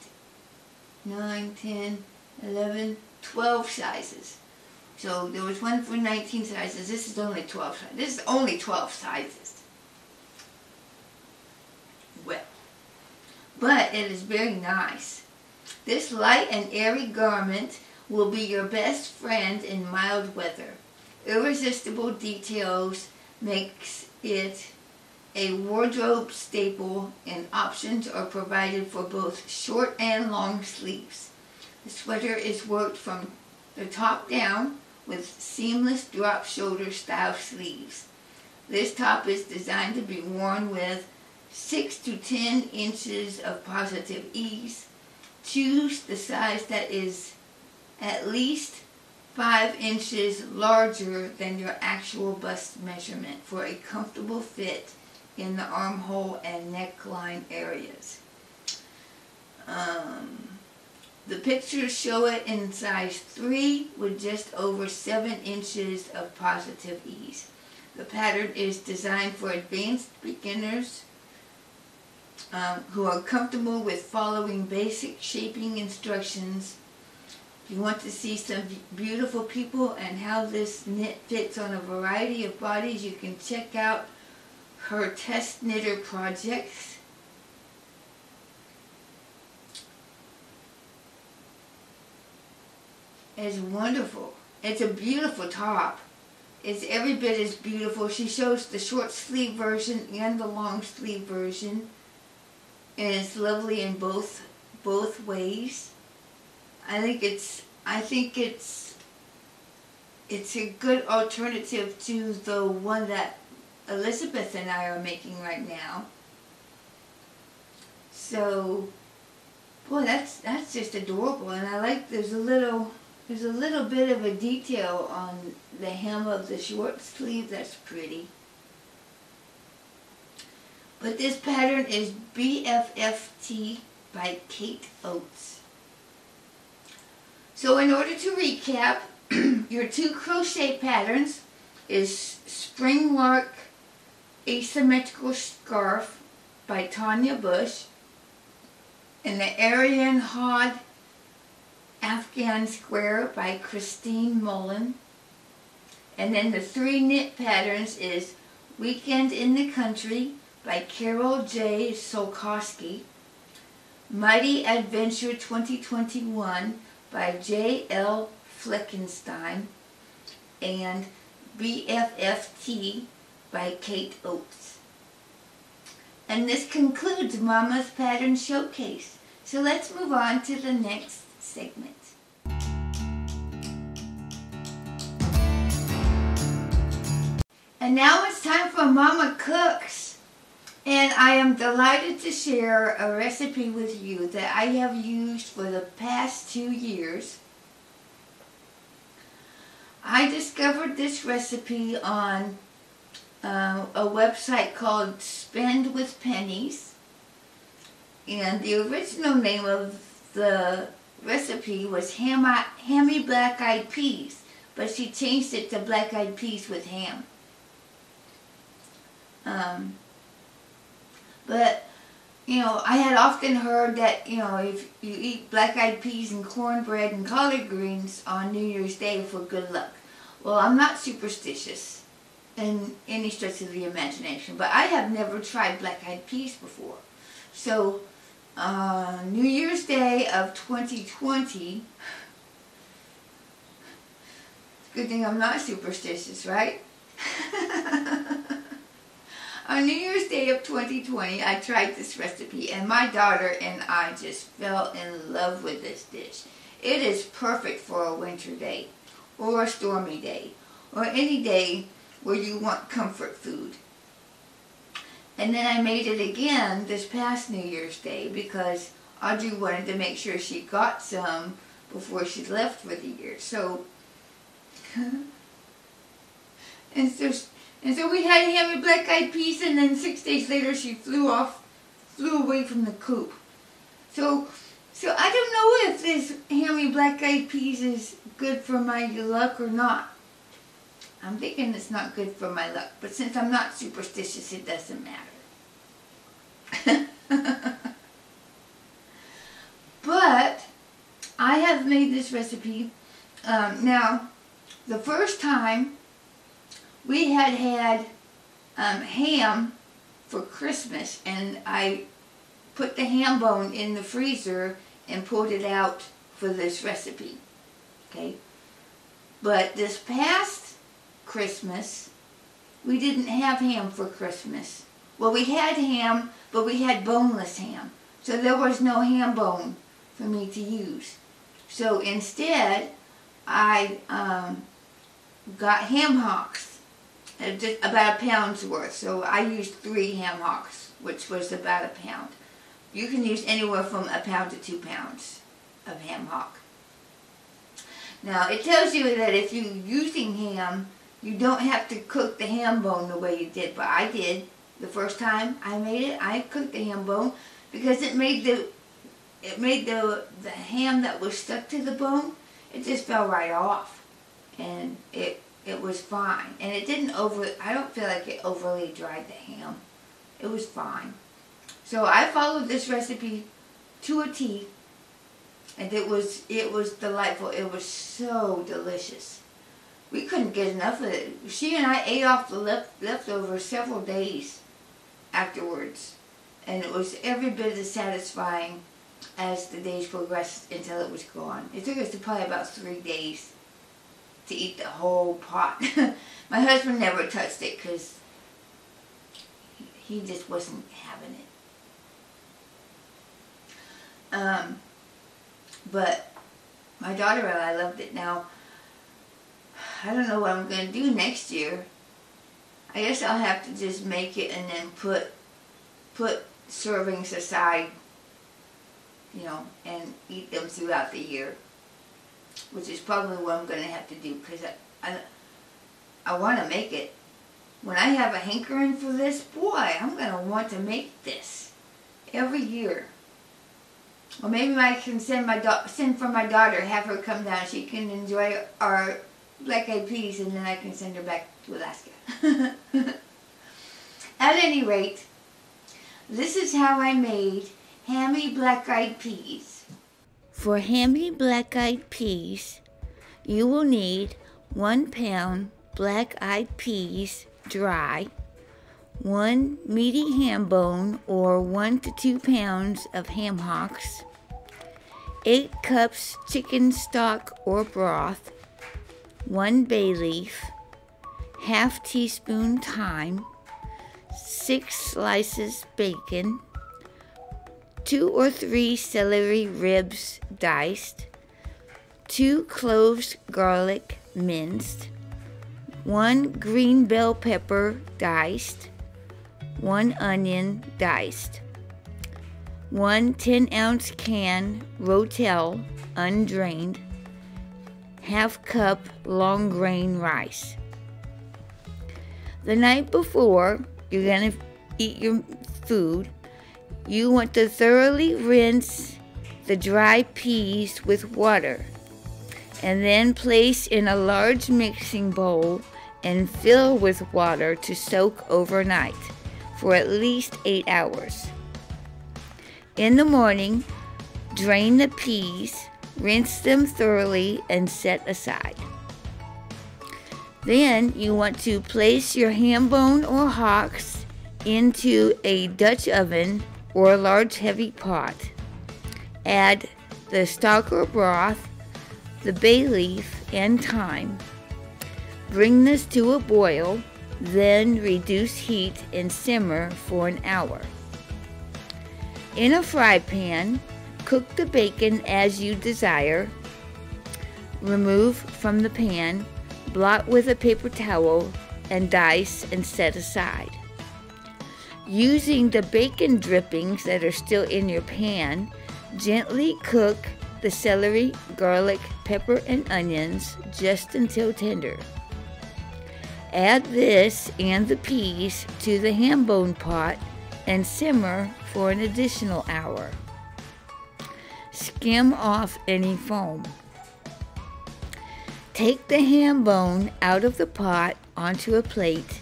nine, ten, eleven, twelve sizes. So there was one for 19 sizes. This is only 12 sizes. This is only 12 sizes. Well, but it is very nice. This light and airy garment will be your best friend in mild weather. Irresistible details makes it a wardrobe staple and options are provided for both short and long sleeves. The sweater is worked from the top down with seamless drop shoulder style sleeves. This top is designed to be worn with 6 to 10 inches of positive ease. Choose the size that is at least 5 inches larger than your actual bust measurement for a comfortable fit in the armhole and neckline areas. Um, the pictures show it in size 3 with just over 7 inches of positive ease. The pattern is designed for advanced beginners um, who are comfortable with following basic shaping instructions. If you want to see some beautiful people and how this knit fits on a variety of bodies, you can check out her test knitter projects. It's wonderful. It's a beautiful top. It's every bit as beautiful. She shows the short sleeve version and the long sleeve version. And it's lovely in both both ways. I think it's I think it's it's a good alternative to the one that Elizabeth and I are making right now. So boy that's that's just adorable and I like there's a little there's a little bit of a detail on the hem of the short sleeve that's pretty. But this pattern is BFFT by Kate Oates. So in order to recap, your two crochet patterns is Spring Lark Asymmetrical Scarf by Tanya Bush and the Arian Hod Afghan Square by Christine Mullen. And then the three knit patterns is Weekend in the Country by Carol J. Sulcoski, Mighty Adventure 2021 by J. L. Fleckenstein, and BFFT by Kate Oates. And this concludes Mama's Pattern Showcase. So let's move on to the next segment. And now it's time for Mama Cooks. And I am delighted to share a recipe with you that I have used for the past two years. I discovered this recipe on uh, a website called Spend with Pennies. And the original name of the recipe was hammy, hammy black eyed peas, but she changed it to black eyed peas with ham. Um, but, you know, I had often heard that, you know, if you eat black eyed peas and cornbread and collard greens on New Year's Day for good luck. Well, I'm not superstitious in any stretch of the imagination, but I have never tried black eyed peas before. So, uh, New Year's Day of 2020. Good thing I'm not superstitious, right? On New Year's Day of 2020, I tried this recipe and my daughter and I just fell in love with this dish. It is perfect for a winter day or a stormy day or any day where you want comfort food. And then I made it again this past New Year's Day because Audrey wanted to make sure she got some before she left for the year. So, and so, and so we had hammy black eyed peas and then six days later she flew off, flew away from the coop. So, so I don't know if this hammy black eyed peas is good for my luck or not. I'm thinking it's not good for my luck, but since I'm not superstitious, it doesn't matter. but I have made this recipe. Um, now, the first time we had had um, ham for Christmas, and I put the ham bone in the freezer and pulled it out for this recipe. Okay, but this past Christmas. We didn't have ham for Christmas. Well, we had ham, but we had boneless ham. So there was no ham bone for me to use. So instead, I um, got ham hocks, Uh, just about a pound's worth. So I used three ham hocks, which was about a pound. You can use anywhere from a pound to two pounds of ham hock. Now, it tells you that if you're using ham, you don't have to cook the ham bone the way you did, but I did. The first time I made it, I cooked the ham bone because it made the it made the the ham that was stuck to the bone, it just fell right off. And it it was fine. And it didn't over I don't feel like it overly dried the ham. It was fine. So I followed this recipe to a T and it was it was delightful. It was so delicious we couldn't get enough of it. She and I ate off the left, leftovers several days afterwards. And it was every bit as satisfying as the days progressed until it was gone. It took us to probably about three days to eat the whole pot. My husband never touched it because he just wasn't having it. Um, but my daughter and I loved it. Now, I don't know what I'm going to do next year. I guess I'll have to just make it and then put put servings aside, you know, and eat them throughout the year. Which is probably what I'm going to have to do because I, I, I want to make it. When I have a hankering for this, boy, I'm going to want to make this every year. Or maybe I can send my send for my daughter, have her come down. She can enjoy our black eyed peas, and then I can send her back to Alaska. At any rate, this is how I made hammy black eyed peas. For hammy black eyed peas, you will need one pound black eyed peas dry, one meaty ham bone or one to two pounds of ham hocks, eight cups chicken stock or broth, one bay leaf, half teaspoon thyme, six slices bacon, two or three celery ribs diced, two cloves garlic minced, one green bell pepper diced, one onion diced, one 10 ounce can Rotel undrained, half cup long grain rice. The night before you're going to eat your food, you want to thoroughly rinse the dry peas with water and then place in a large mixing bowl and fill with water to soak overnight for at least 8 hours. In the morning, drain the peas, rinse them thoroughly, and set aside. Then you want to place your ham bone or hocks into a Dutch oven or a large heavy pot. Add the stock or broth, the bay leaf, and thyme. Bring this to a boil, then reduce heat and simmer for an hour. In a fry pan, cook the bacon as you desire. Remove from the pan blot with a paper towel, and dice and set aside. Using the bacon drippings that are still in your pan, gently cook the celery, garlic, pepper, and onions just until tender. Add this and the peas to the ham bone pot and simmer for an additional hour. Skim off any foam. Take the ham bone out of the pot onto a plate,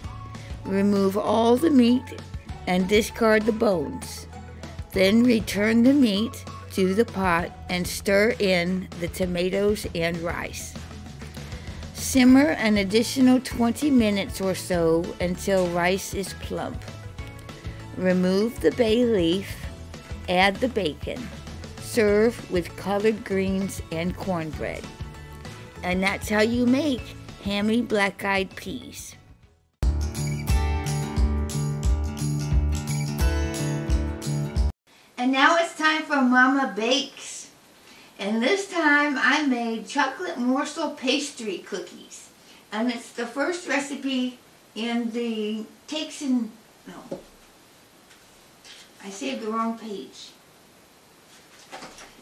remove all the meat, and discard the bones. Then return the meat to the pot and stir in the tomatoes and rice. Simmer an additional 20 minutes or so until rice is plump. Remove the bay leaf, add the bacon. Serve with collard greens and cornbread. And that's how you make hammy black eyed peas. And now it's time for Mama Bakes. And this time I made chocolate morsel pastry cookies. And it's the first recipe in the takes in, no, I saved the wrong page.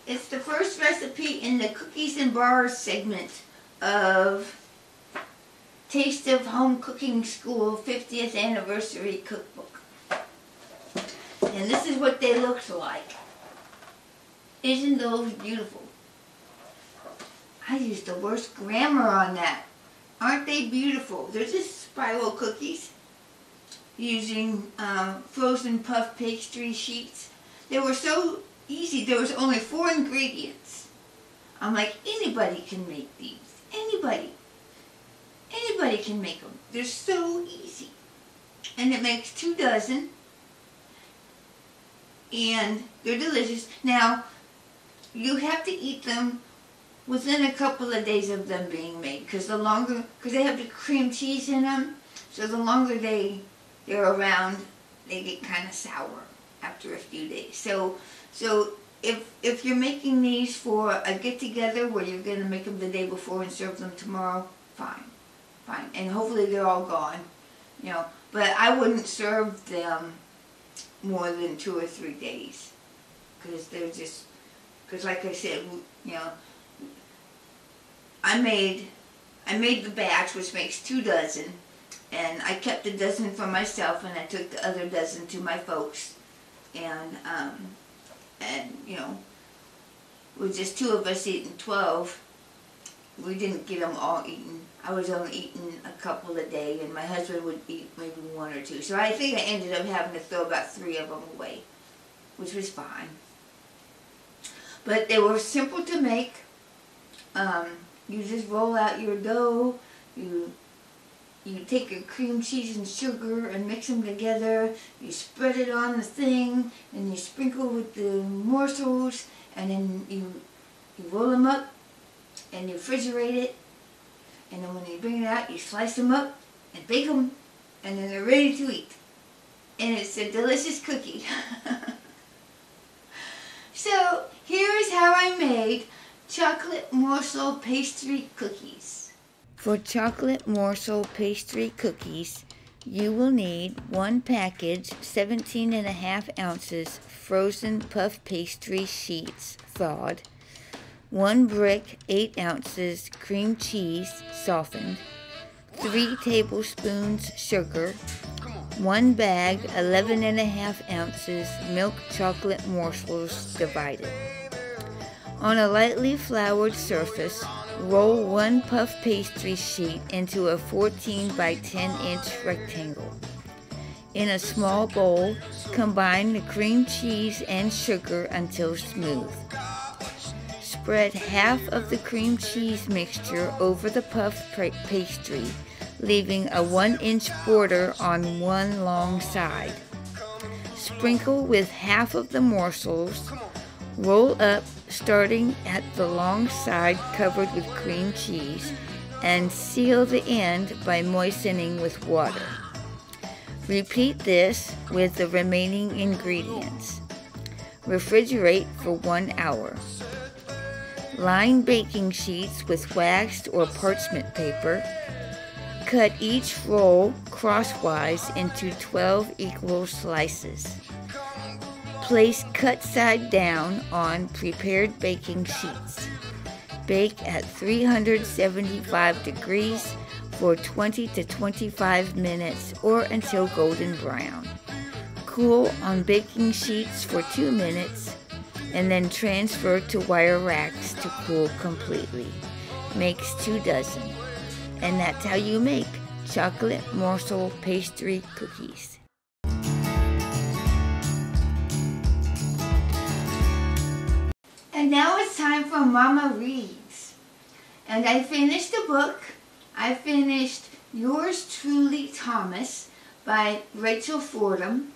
It's the first recipe in the cookies and bars segment of Taste of Home Cooking School 50th Anniversary Cookbook. And this is what they looked like. Isn't those beautiful? I used the worst grammar on that. Aren't they beautiful? They're just spiral cookies using uh, frozen puff pastry sheets. They were so easy. There was only four ingredients. I'm like, anybody can make these. Anybody. Anybody can make them. They're so easy. And it makes two dozen. And they're delicious. Now, you have to eat them within a couple of days of them being made. Because the longer, because they have the cream cheese in them, so the longer they they're around, they get kind of sour after a few days. So so if if you're making these for a get together where you're gonna make them the day before and serve them tomorrow, fine, fine, and hopefully they're all gone, you know. But I wouldn't serve them more than two or three days. Because they're just because like I said, you know, I made I made the batch which makes two dozen and I kept a dozen for myself and I took the other dozen to my folks. And um, and you know with just two of us eating 12 we didn't get them all eaten I was only eating a couple a day and my husband would eat maybe one or two so I think I ended up having to throw about three of them away which was fine but they were simple to make um, you just roll out your dough you you take your cream cheese and sugar and mix them together. You spread it on the thing and you sprinkle with the morsels and then you, you roll them up and you refrigerate it. And then when you bring it out, you slice them up and bake them and then they're ready to eat. And it's a delicious cookie. so here's how I made chocolate morsel pastry cookies. For chocolate morsel pastry cookies, you will need one package 17 and a half ounces frozen puff pastry sheets thawed, one brick 8 ounces cream cheese softened, 3 tablespoons sugar, one bag 11 and a half ounces milk chocolate morsels divided. On a lightly floured surface, Roll one puff pastry sheet into a 14 by 10 inch rectangle. In a small bowl, combine the cream cheese and sugar until smooth. Spread half of the cream cheese mixture over the puff pastry, leaving a 1 inch border on one long side. Sprinkle with half of the morsels Roll up starting at the long side covered with cream cheese and seal the end by moistening with water. Repeat this with the remaining ingredients. Refrigerate for one hour. Line baking sheets with waxed or parchment paper. Cut each roll crosswise into 12 equal slices. Place cut side down on prepared baking sheets. Bake at 375 degrees for 20 to 25 minutes or until golden brown. Cool on baking sheets for 2 minutes and then transfer to wire racks to cool completely. Makes 2 dozen. And that's how you make chocolate morsel pastry cookies. And now it's time for Mama Reads. And I finished a book. I finished Yours Truly Thomas by Rachel Fordham.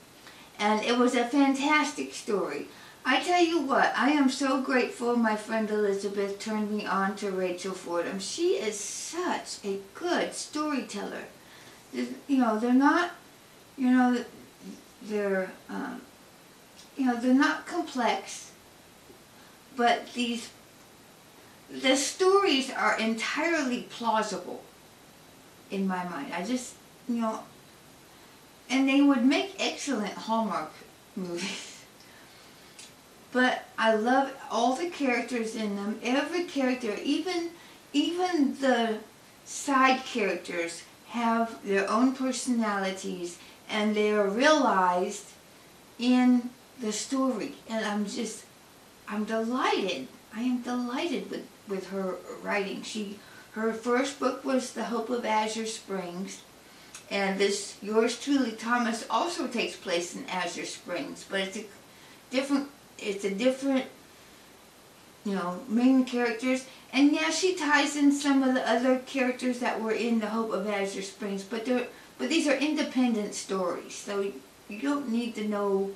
And it was a fantastic story. I tell you what, I am so grateful my friend Elizabeth turned me on to Rachel Fordham. She is such a good storyteller. You know, they're not, you know, they're, um, you know, they're not complex but these the stories are entirely plausible in my mind. I just, you know, and they would make excellent Hallmark movies. But I love all the characters in them. Every character, even even the side characters have their own personalities and they are realized in the story. And I'm just I'm delighted. I am delighted with, with her writing. She, her first book was The Hope of Azure Springs, and this Yours Truly Thomas also takes place in Azure Springs, but it's a different, it's a different, you know, main characters. And yeah, she ties in some of the other characters that were in The Hope of Azure Springs, but they're, but these are independent stories, so you don't need to know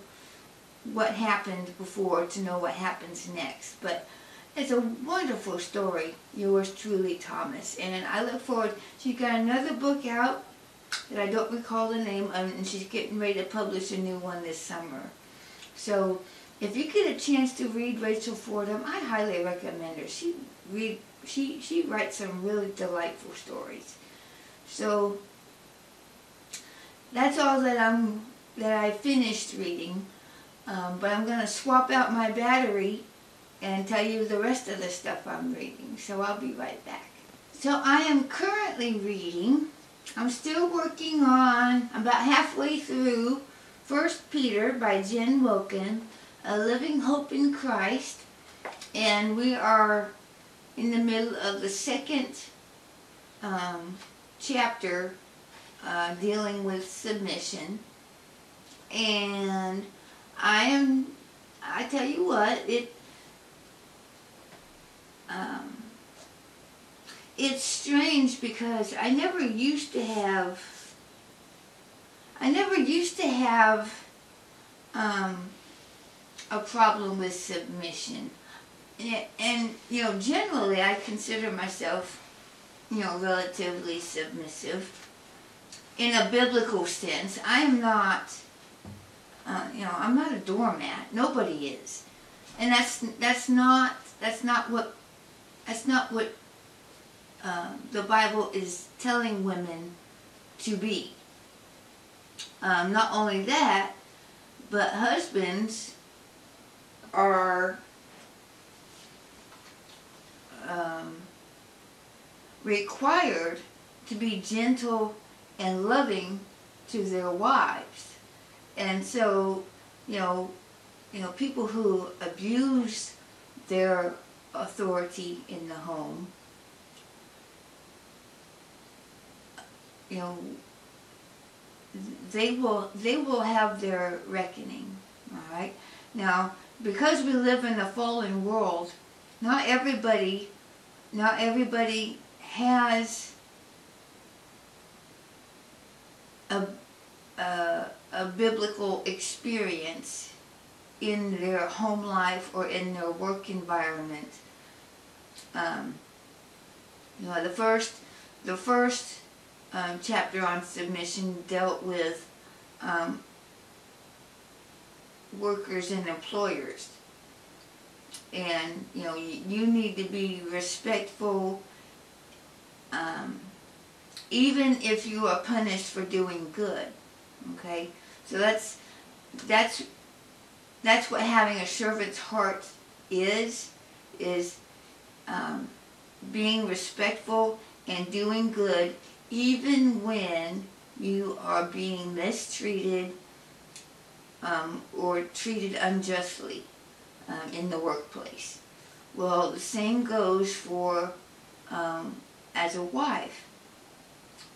what happened before to know what happens next. But it's a wonderful story, yours truly, Thomas. And I look forward. She's got another book out that I don't recall the name of, and she's getting ready to publish a new one this summer. So if you get a chance to read Rachel Fordham, I highly recommend her. She read she she writes some really delightful stories. So that's all that I'm that I finished reading. Um, but I'm going to swap out my battery and tell you the rest of the stuff I'm reading. So I'll be right back. So I am currently reading, I'm still working on, about halfway through, First Peter by Jen Wilkin, A Living Hope in Christ. And we are in the middle of the second um, chapter uh, dealing with submission. And I am, I tell you what, it, um, it's strange because I never used to have, I never used to have um, a problem with submission. And, and, you know, generally I consider myself, you know, relatively submissive in a biblical sense. I am not uh, you know, I'm not a doormat. Nobody is, and that's that's not that's not what that's not what uh, the Bible is telling women to be. Um, not only that, but husbands are um, required to be gentle and loving to their wives. And so, you know, you know, people who abuse their authority in the home, you know, they will they will have their reckoning. All right. Now, because we live in a fallen world, not everybody, not everybody has a, a a biblical experience in their home life or in their work environment. Um, you know, the first, the first um, chapter on submission dealt with um, workers and employers. And, you know, you, you need to be respectful um, even if you are punished for doing good. Okay? So that's that's that's what having a servant's heart is is um, being respectful and doing good even when you are being mistreated um, or treated unjustly um, in the workplace. Well, the same goes for um, as a wife.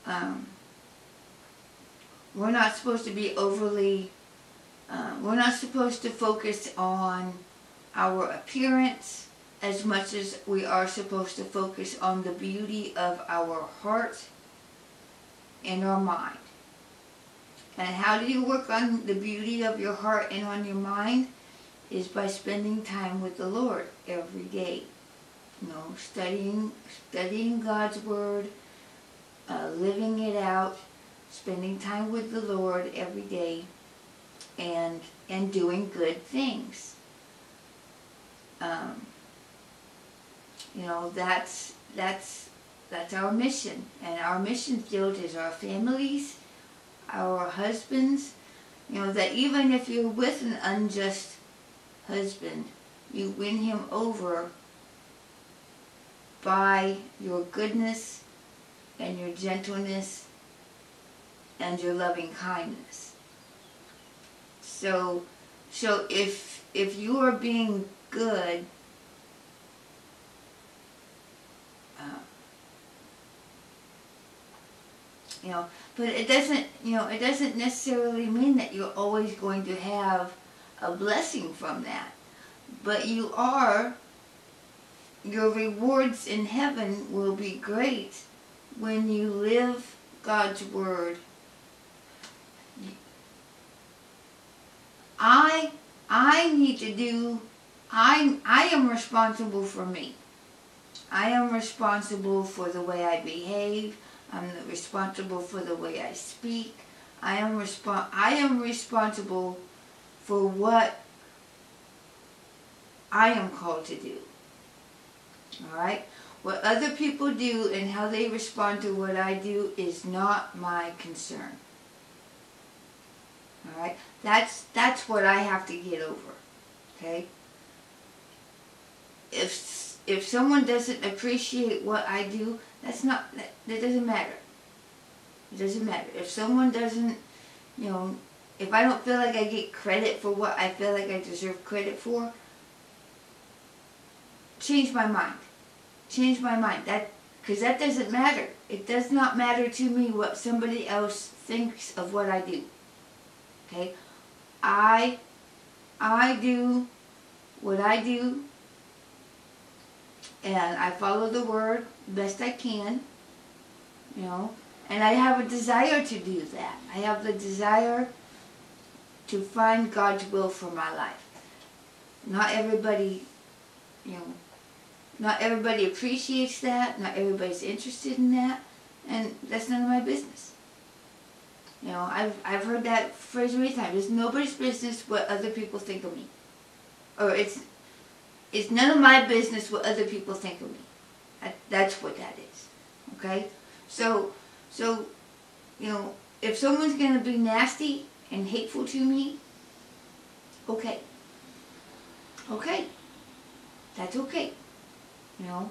Um, we're not supposed to be overly, uh, we're not supposed to focus on our appearance as much as we are supposed to focus on the beauty of our heart and our mind. And how do you work on the beauty of your heart and on your mind? Is by spending time with the Lord every day. You know, studying, studying God's Word, uh, living it out, spending time with the Lord every day and and doing good things. Um, you know, that's that's that's our mission. And our mission field is our families, our husbands. You know, that even if you're with an unjust husband, you win him over by your goodness and your gentleness and your loving kindness. So, so if if you are being good, uh, you know, but it doesn't, you know, it doesn't necessarily mean that you're always going to have a blessing from that. But you are, your rewards in heaven will be great when you live God's Word I I need to do I I am responsible for me. I am responsible for the way I behave. I'm responsible for the way I speak. I am respon I am responsible for what I am called to do. Alright? What other people do and how they respond to what I do is not my concern. Alright? That's that's what I have to get over. Okay? If if someone doesn't appreciate what I do, that's not that, that doesn't matter. It doesn't matter. If someone doesn't, you know, if I don't feel like I get credit for what I feel like I deserve credit for, change my mind. Change my mind. That because that doesn't matter. It does not matter to me what somebody else thinks of what I do. Okay? I I do what I do and I follow the word best I can, you know, and I have a desire to do that. I have the desire to find God's will for my life. Not everybody, you know, not everybody appreciates that, not everybody's interested in that, and that's none of my business. You know, I've, I've heard that phrase many times. It's nobody's business what other people think of me. Or it's, it's none of my business what other people think of me. That, that's what that is. Okay? So, so, you know, if someone's going to be nasty and hateful to me, okay. Okay. That's okay. You know,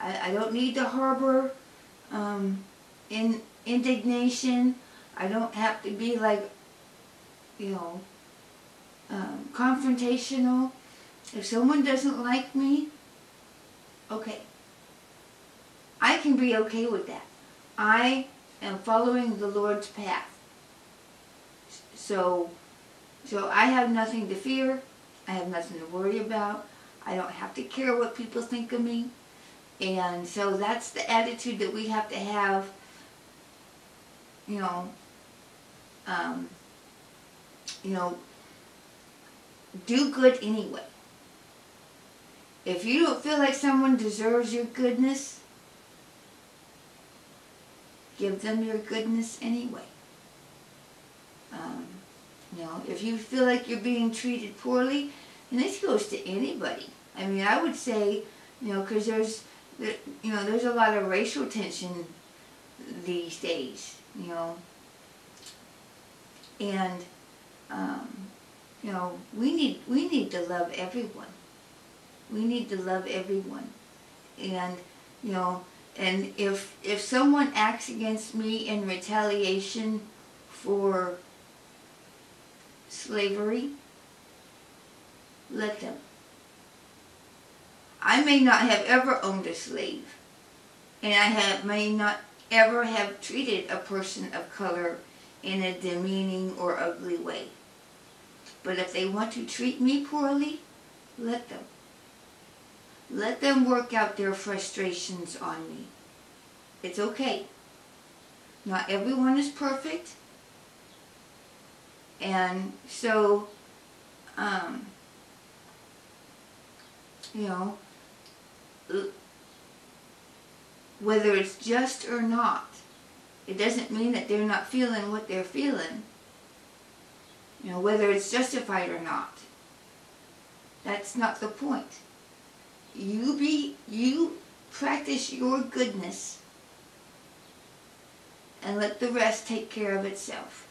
I, I don't need to harbor um, in indignation I don't have to be like, you know, um, confrontational. If someone doesn't like me, okay. I can be okay with that. I am following the Lord's path. So, so I have nothing to fear. I have nothing to worry about. I don't have to care what people think of me. And so that's the attitude that we have to have, you know, um, you know, do good anyway. If you don't feel like someone deserves your goodness, give them your goodness anyway. Um, you know, if you feel like you're being treated poorly, and this goes to anybody. I mean, I would say, you know, because there's, you know, there's a lot of racial tension these days, you know, and um, you know we need we need to love everyone we need to love everyone and you know and if if someone acts against me in retaliation for slavery let them I may not have ever owned a slave and I have may not ever have treated a person of color in a demeaning or ugly way. But if they want to treat me poorly, let them. Let them work out their frustrations on me. It's okay. Not everyone is perfect. And so, um, you know, whether it's just or not, it doesn't mean that they're not feeling what they're feeling. You know, whether it's justified or not. That's not the point. You be, you practice your goodness and let the rest take care of itself.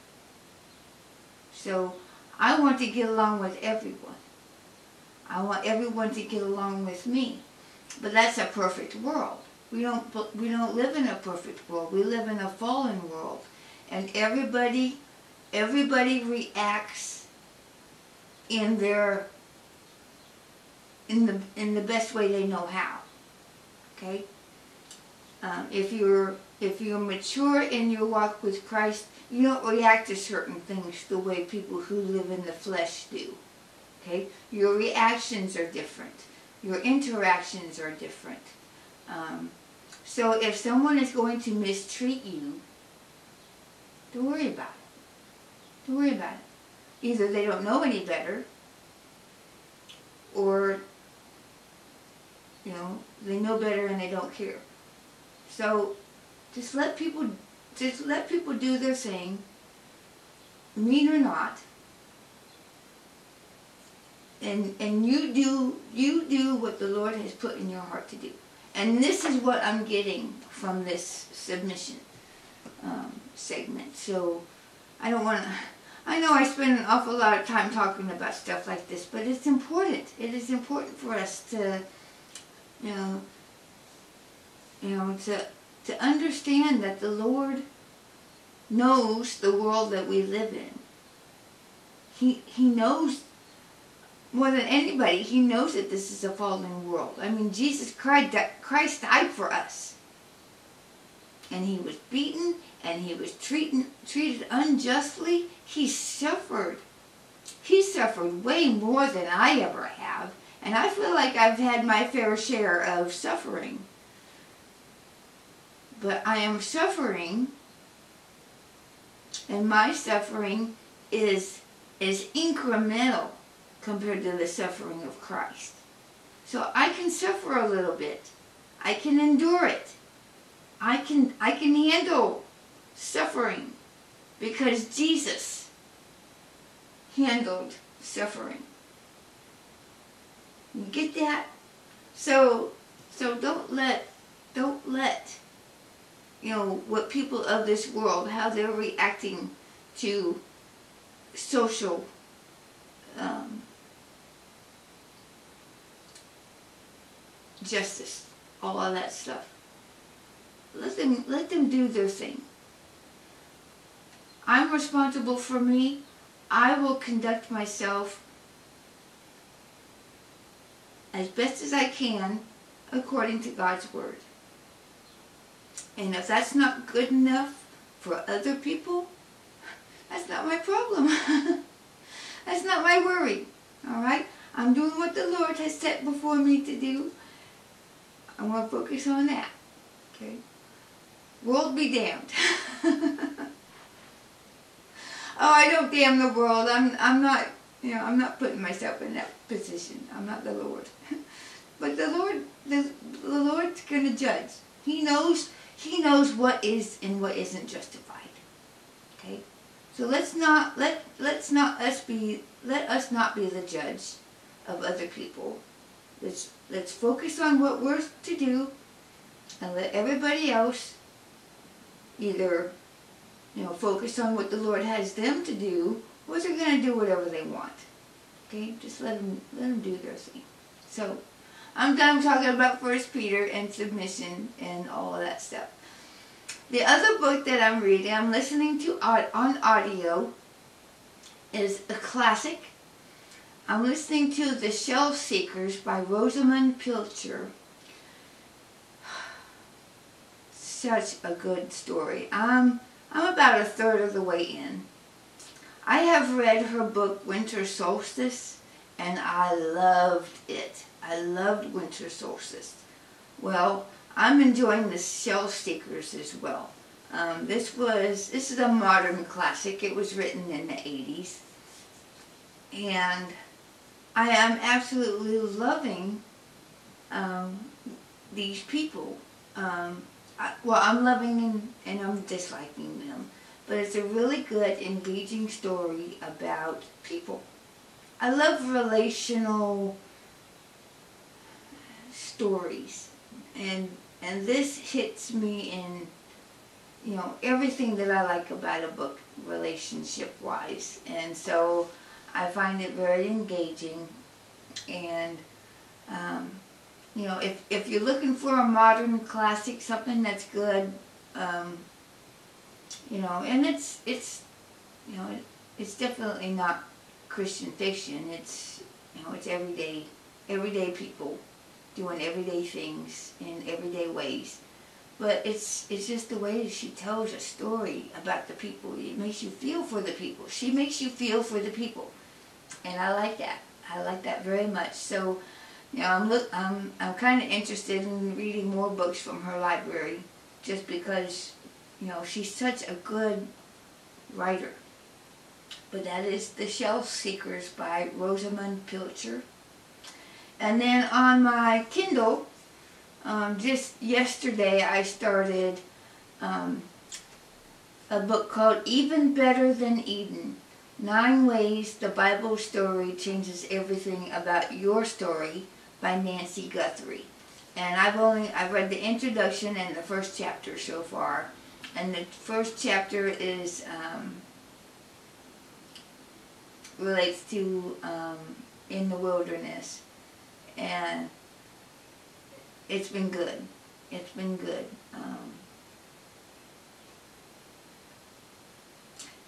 So, I want to get along with everyone. I want everyone to get along with me. But that's a perfect world. We don't, we don't live in a perfect world. We live in a fallen world. And everybody, everybody reacts in their, in the, in the best way they know how. Okay? Um, if you're, if you're mature in your walk with Christ, you don't react to certain things the way people who live in the flesh do. Okay? Your reactions are different. Your interactions are different. Um, so if someone is going to mistreat you, don't worry about it. Don't worry about it. Either they don't know any better, or you know, they know better and they don't care. So just let people just let people do their thing, mean or not. And and you do you do what the Lord has put in your heart to do. And this is what I'm getting from this submission um, segment. So I don't want to. I know I spend an awful lot of time talking about stuff like this, but it's important. It is important for us to, you know, you know, to to understand that the Lord knows the world that we live in. He he knows more than anybody. He knows that this is a fallen world. I mean, Jesus Christ Christ died for us, and he was beaten and he was treated, treated unjustly, he suffered. He suffered way more than I ever have. And I feel like I've had my fair share of suffering. But I am suffering, and my suffering is, is incremental compared to the suffering of Christ. So I can suffer a little bit. I can endure it. I can I can handle suffering because Jesus handled suffering. Get that? So so don't let don't let you know what people of this world how they're reacting to social um, justice, all of that stuff. Let them let them do their thing. I'm responsible for me. I will conduct myself as best as I can according to God's Word. And if that's not good enough for other people, that's not my problem. that's not my worry. All right? I'm doing what the Lord has set before me to do. I'm going to focus on that. Okay? World be damned. oh, I don't damn the world. I'm, I'm not, you know, I'm not putting myself in that position. I'm not the Lord. but the Lord, the, the Lord's going to judge. He knows, He knows what is and what isn't justified. Okay? So let's not, let, let's not us be, let us not be the judge of other people. Let's, let's focus on what we're to do and let everybody else either you know, focus on what the Lord has them to do, or they're going to do whatever they want. Okay, just let them let them do their thing. So, I'm done talking about First Peter and submission and all of that stuff. The other book that I'm reading, I'm listening to on audio, is a classic. I'm listening to The Shell Seekers by Rosamunde Pilcher. Such a good story. I'm, I'm about a third of the way in. I have read her book Winter Solstice and I loved it. I loved Winter Solstice. Well, I'm enjoying the Shell Seekers as well. Um, this was, this is a modern classic. It was written in the 80s. And I am absolutely loving um, these people. Um, I, well, I'm loving and, and I'm disliking them. But it's a really good, engaging story about people. I love relational stories. And and this hits me in, you know, everything that I like about a book, relationship-wise. And so I find it very engaging. And um, you know, if, if you're looking for a modern classic, something that's good, um, you know, and it's, it's, you know, it, it's definitely not Christian fiction. It's, you know, it's everyday, everyday people doing everyday things in everyday ways. But it's it's just the way that she tells a story about the people. It makes you feel for the people. She makes you feel for the people. And I like that. I like that very much. So you know, I'm look, I'm I'm kind of interested in reading more books from her library, just because, you know, she's such a good writer. But that is The Shell Seekers by Rosamunde Pilcher. And then on my Kindle, um, just yesterday I started um, a book called Even Better Than Eden. Nine Ways the Bible Story Changes Everything About Your Story by Nancy Guthrie. And I've only, I've read the introduction and the first chapter so far. And the first chapter is, um, relates to um, in the wilderness. And it's been good. It's been good. Um,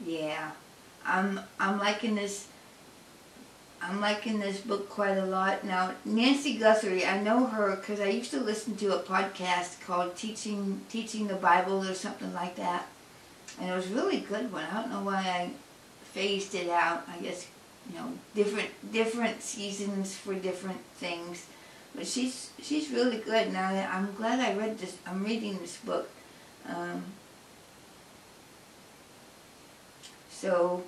yeah, I'm I'm liking this. I'm liking this book quite a lot. Now, Nancy Guthrie, I know her because I used to listen to a podcast called Teaching Teaching the Bible or something like that, and it was a really good one. I don't know why I phased it out. I guess you know different different seasons for different things, but she's she's really good. Now I'm glad I read this. I'm reading this book. Um, so.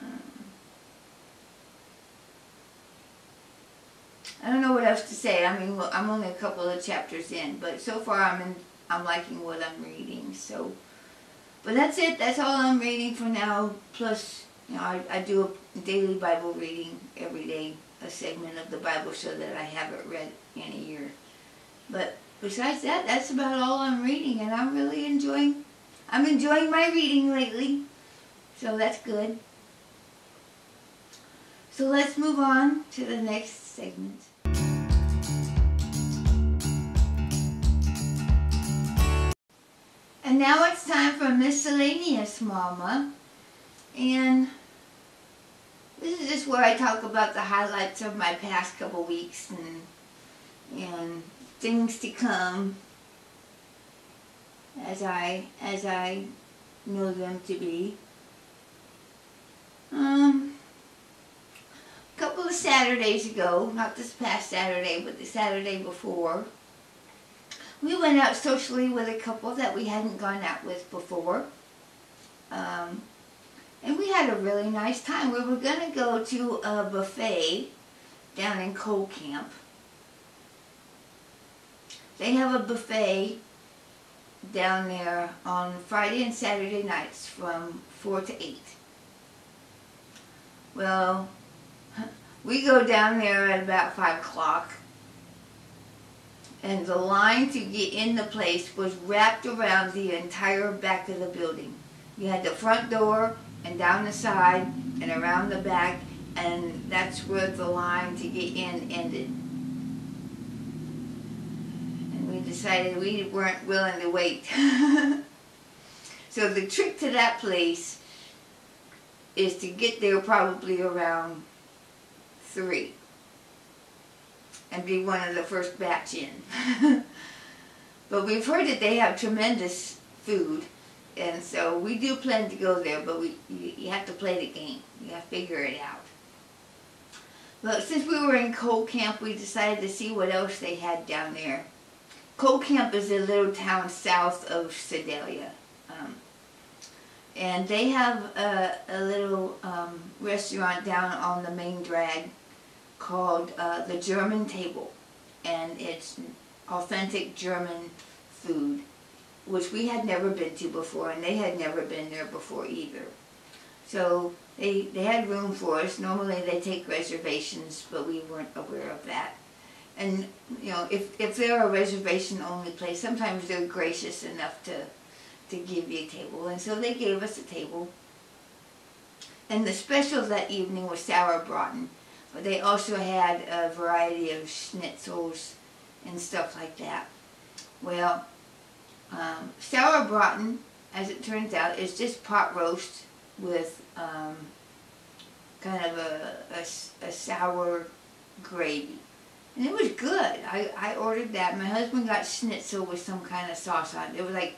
Um, I don't know what else to say. I mean, I'm only a couple of chapters in, but so far I'm in, I'm liking what I'm reading. So, but that's it. That's all I'm reading for now. Plus, you know, I, I do a daily Bible reading every day, a segment of the Bible so that I haven't read in a year. But besides that, that's about all I'm reading, and I'm really enjoying. I'm enjoying my reading lately, so that's good. So let's move on to the next segment. Now it's time for miscellaneous mama. And this is just where I talk about the highlights of my past couple weeks and and things to come as I as I know them to be. Um a couple of Saturdays ago, not this past Saturday, but the Saturday before, we went out socially with a couple that we hadn't gone out with before. Um, and we had a really nice time. We were going to go to a buffet down in Cole Camp. They have a buffet down there on Friday and Saturday nights from 4 to 8. Well, we go down there at about 5 o'clock and the line to get in the place was wrapped around the entire back of the building. You had the front door and down the side and around the back and that's where the line to get in ended. And we decided we weren't willing to wait. so the trick to that place is to get there probably around 3 and be one of the first batch in. but we've heard that they have tremendous food, and so we do plan to go there, but we you, you have to play the game. You have to figure it out. But since we were in Cole Camp, we decided to see what else they had down there. Cole Camp is a little town south of Sedalia. Um, and they have a, a little um, restaurant down on the main drag called uh, The German Table. And it's authentic German food, which we had never been to before, and they had never been there before either. So they, they had room for us. Normally they take reservations, but we weren't aware of that. And, you know, if, if they're a reservation-only place, sometimes they're gracious enough to, to give you a table. And so they gave us a table. And the special that evening was sauerbraten. They also had a variety of schnitzels and stuff like that. Well, um, sauerbraten, as it turns out, is just pot roast with um, kind of a, a, a, sour gravy. And it was good. I, I ordered that. My husband got schnitzel with some kind of sauce on it. There was like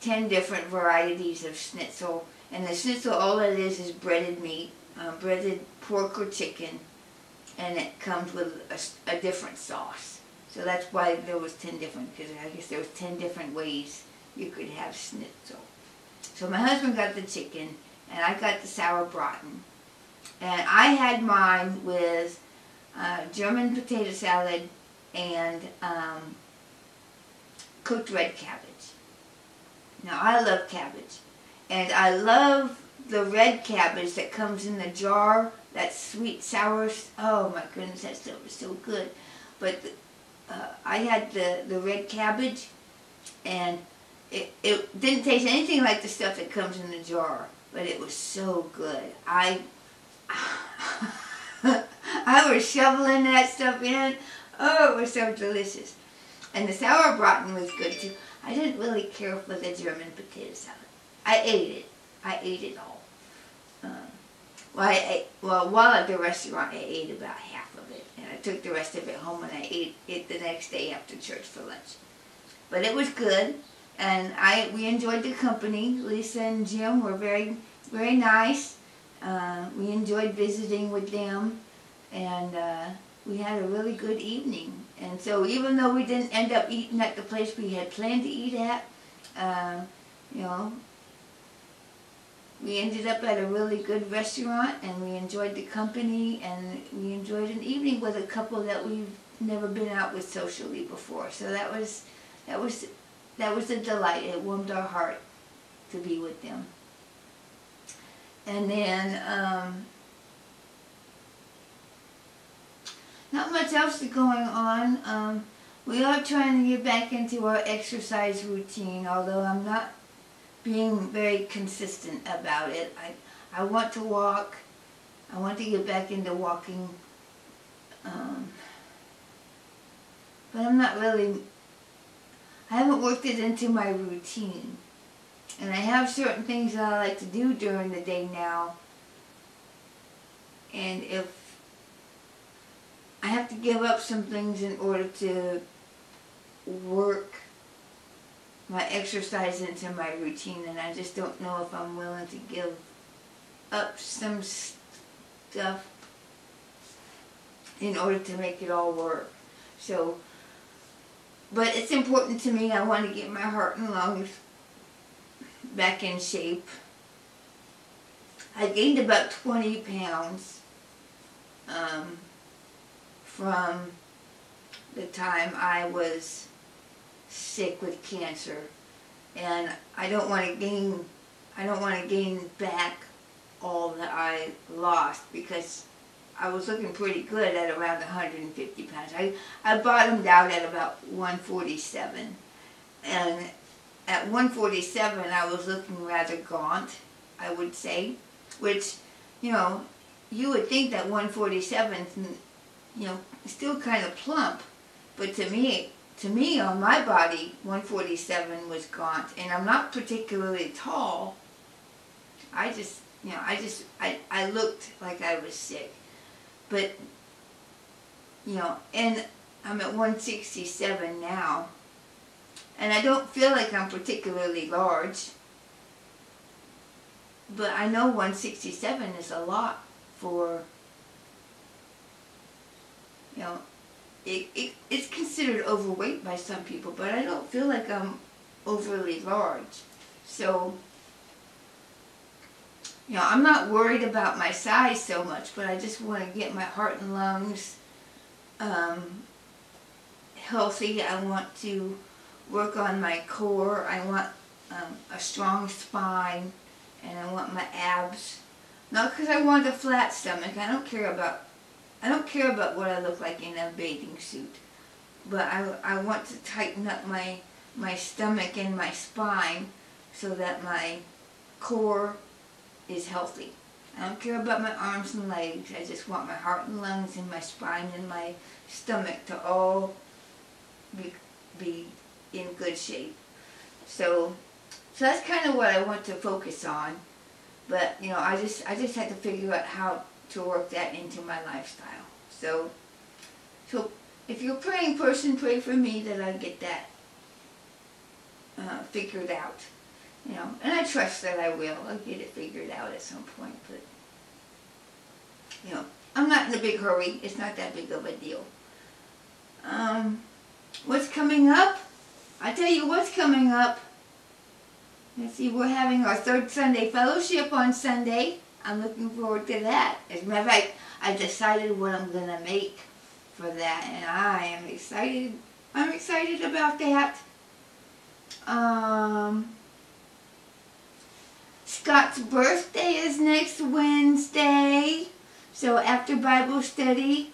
10 different varieties of schnitzel. And the schnitzel, all it is, is breaded meat, uh, breaded pork or chicken, and it comes with a, a, different sauce. So that's why there was 10 different, because I guess there was 10 different ways you could have schnitzel. So my husband got the chicken, and I got the sour sauerbraten. And I had mine with uh, German potato salad, and um, cooked red cabbage. Now I love cabbage, and I love the red cabbage that comes in the jar. That sweet sour. Oh my goodness, that stuff is so good. But uh, I had the the red cabbage, and it it didn't taste anything like the stuff that comes in the jar, but it was so good. I. I was shoveling that stuff in. Oh, it was so delicious. And the sauerbraten was good too. I didn't really care for the German potato salad. I ate it. I ate it all. Well, I well, while at the restaurant, I ate about half of it, and I took the rest of it home, and I ate it the next day after church for lunch. But it was good, and I we enjoyed the company. Lisa and Jim were very very nice. Uh, we enjoyed visiting with them, and uh, we had a really good evening. And so even though we didn't end up eating at the place we had planned to eat at, uh, you know, we ended up at a really good restaurant and we enjoyed the company and we enjoyed an evening with a couple that we've never been out with socially before. So that was that was that was a delight. It warmed our heart to be with them. And then um, not much else is going on. Um, we are trying to get back into our exercise routine, although I'm not being very consistent about it. I, I want to walk. I want to get back into walking. Um, but I'm not really, I haven't worked it into my routine. And I have certain things that I like to do during the day now. And if I have to give up some things in order to work my exercise into my routine and I just don't know if I'm willing to give up some stuff in order to make it all work. So, but it's important to me. I want to get my heart and lungs back in shape. I gained about 20 pounds. Um, from the time I was sick with cancer. And I don't want to gain, I don't want to gain back all that I lost because I was looking pretty good at around 150 pounds. I, I bottomed out at about 147. And at 147 I was looking rather gaunt, I would say, which, you know, you would think that 147 you know, still kind of plump. But to me, to me on my body, 147 was gaunt. And I'm not particularly tall. I just, you know, I just, I, I looked like I was sick. But, you know, and I'm at 167 now. And I don't feel like I'm particularly large. But I know 167 is a lot for you know, it, it, it's considered overweight by some people, but I don't feel like I'm overly large. So, you know, I'm not worried about my size so much, but I just want to get my heart and lungs um, healthy. I want to work on my core. I want um, a strong spine, and I want my abs. Not because I want a flat stomach. I don't care about I don't care about what I look like in a bathing suit, but I, I want to tighten up my, my stomach and my spine so that my core is healthy. I don't care about my arms and legs. I just want my heart and lungs and my spine and my stomach to all be, be in good shape. So, so that's kind of what I want to focus on. But, you know, I just, I just had to figure out how to work that into my lifestyle. So, so if you're a praying person, pray for me that I get that uh, figured out. You know, and I trust that I will. I'll get it figured out at some point, but, you know, I'm not in a big hurry. It's not that big of a deal. Um, what's coming up? I tell you what's coming up. Let's see, we're having our third Sunday fellowship on Sunday. I'm looking forward to that. As a matter of fact, I decided what I'm gonna make for that, and I am excited. I'm excited about that. Um, Scott's birthday is next Wednesday. So after Bible study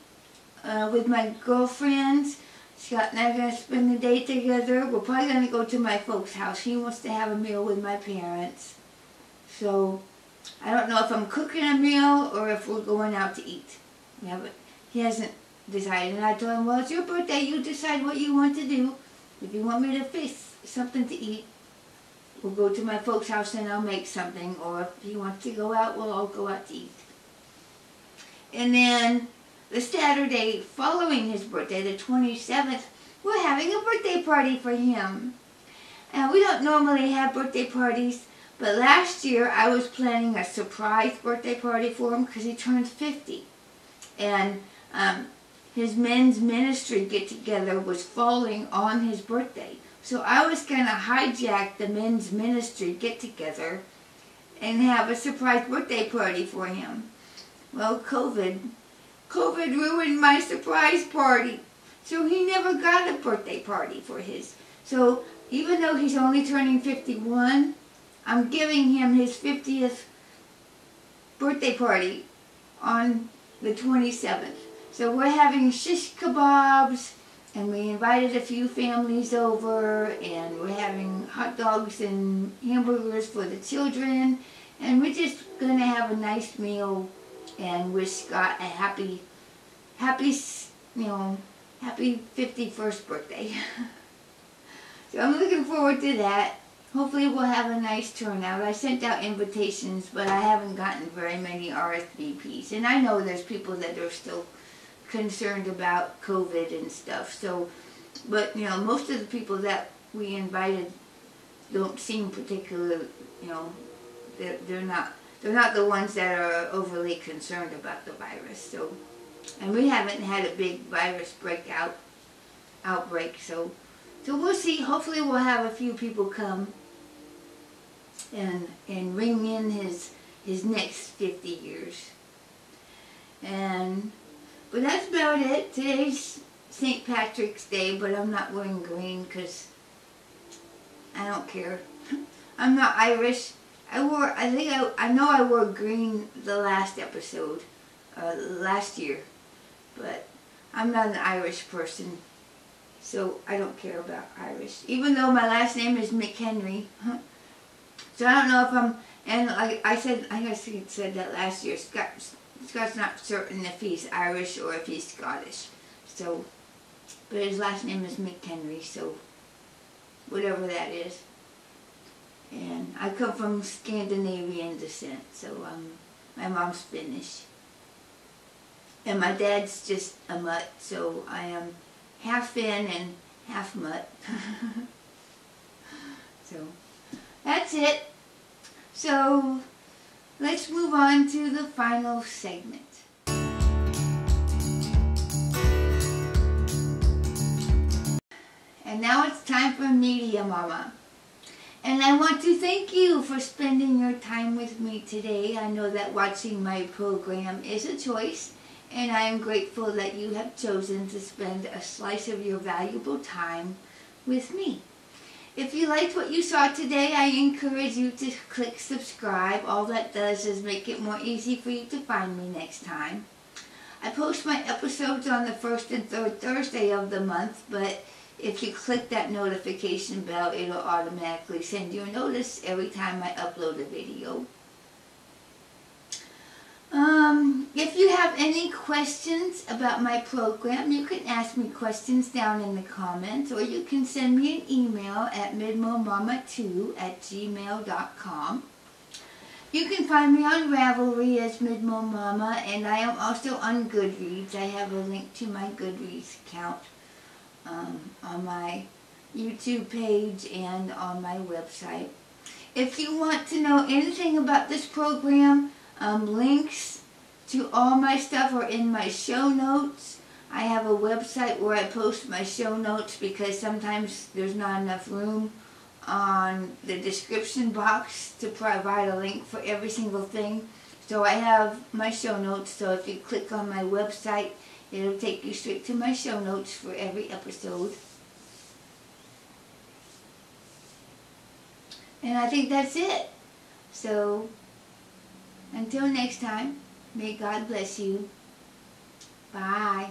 uh, with my girlfriends, Scott and I are going to spend the day together. We're probably going to go to my folks' house. He wants to have a meal with my parents. So I don't know if I'm cooking a meal or if we're going out to eat. Yeah, but he hasn't decided. And I told him, well, it's your birthday. You decide what you want to do. If you want me to fix something to eat, we'll go to my folks' house and I'll make something. Or if he wants to go out, we'll all go out to eat. And then the Saturday following his birthday, the 27th, we're having a birthday party for him. And we don't normally have birthday parties, but last year I was planning a surprise birthday party for him because he turned 50. And um, his men's ministry get together was falling on his birthday. So I was going to hijack the men's ministry get together and have a surprise birthday party for him. Well, COVID. COVID ruined my surprise party. So he never got a birthday party for his. So even though he's only turning 51, I'm giving him his 50th birthday party on the 27th. So we're having shish kebabs and we invited a few families over and we're having hot dogs and hamburgers for the children and we're just going to have a nice meal and wish Scott a happy, happy, you know, happy 51st birthday. so I'm looking forward to that. Hopefully we'll have a nice turnout. I sent out invitations, but I haven't gotten very many RSVPs. And I know there's people that are still concerned about COVID and stuff. So, but, you know, most of the people that we invited don't seem particularly, you know, they're, they're not they're not the ones that are overly concerned about the virus. So, and we haven't had a big virus breakout outbreak. So, so we'll see. Hopefully, we'll have a few people come and and ring in his his next 50 years. And but that's about it. Today's St. Patrick's Day, but I'm not wearing green because I don't care. I'm not Irish. I wore, I think I, I know I wore green the last episode, uh, last year, but I'm not an Irish person, so I don't care about Irish. Even though my last name is McHenry, so I don't know if I'm, and like I said, I guess he said that last year, Scott, Scott's not certain if he's Irish or if he's Scottish, so, but his last name is McHenry, so whatever that is. And I come from Scandinavian descent, so um, my mom's Finnish. And my dad's just a mutt, so I am half Finn and half mutt. so that's it. So let's move on to the final segment. And now it's time for Media Mama. And I want to thank you for spending your time with me today. I know that watching my program is a choice, and I am grateful that you have chosen to spend a slice of your valuable time with me. If you liked what you saw today, I encourage you to click subscribe. All that does is make it more easy for you to find me next time. I post my episodes on the first and third Thursday of the month, but if you click that notification bell, it'll automatically send you a notice every time I upload a video. Um, if you have any questions about my program, you can ask me questions down in the comments, or you can send me an email at midmomama2 at gmail.com. You can find me on Ravelry as Midmo Mama, and I am also on Goodreads. I have a link to my Goodreads account um, on my YouTube page and on my website. If you want to know anything about this program, um, links to all my stuff are in my show notes. I have a website where I post my show notes because sometimes there's not enough room on the description box to provide a link for every single thing. So I have my show notes, so if you click on my website, it'll take you straight to my show notes for every episode. And I think that's it. So, until next time, may God bless you. Bye.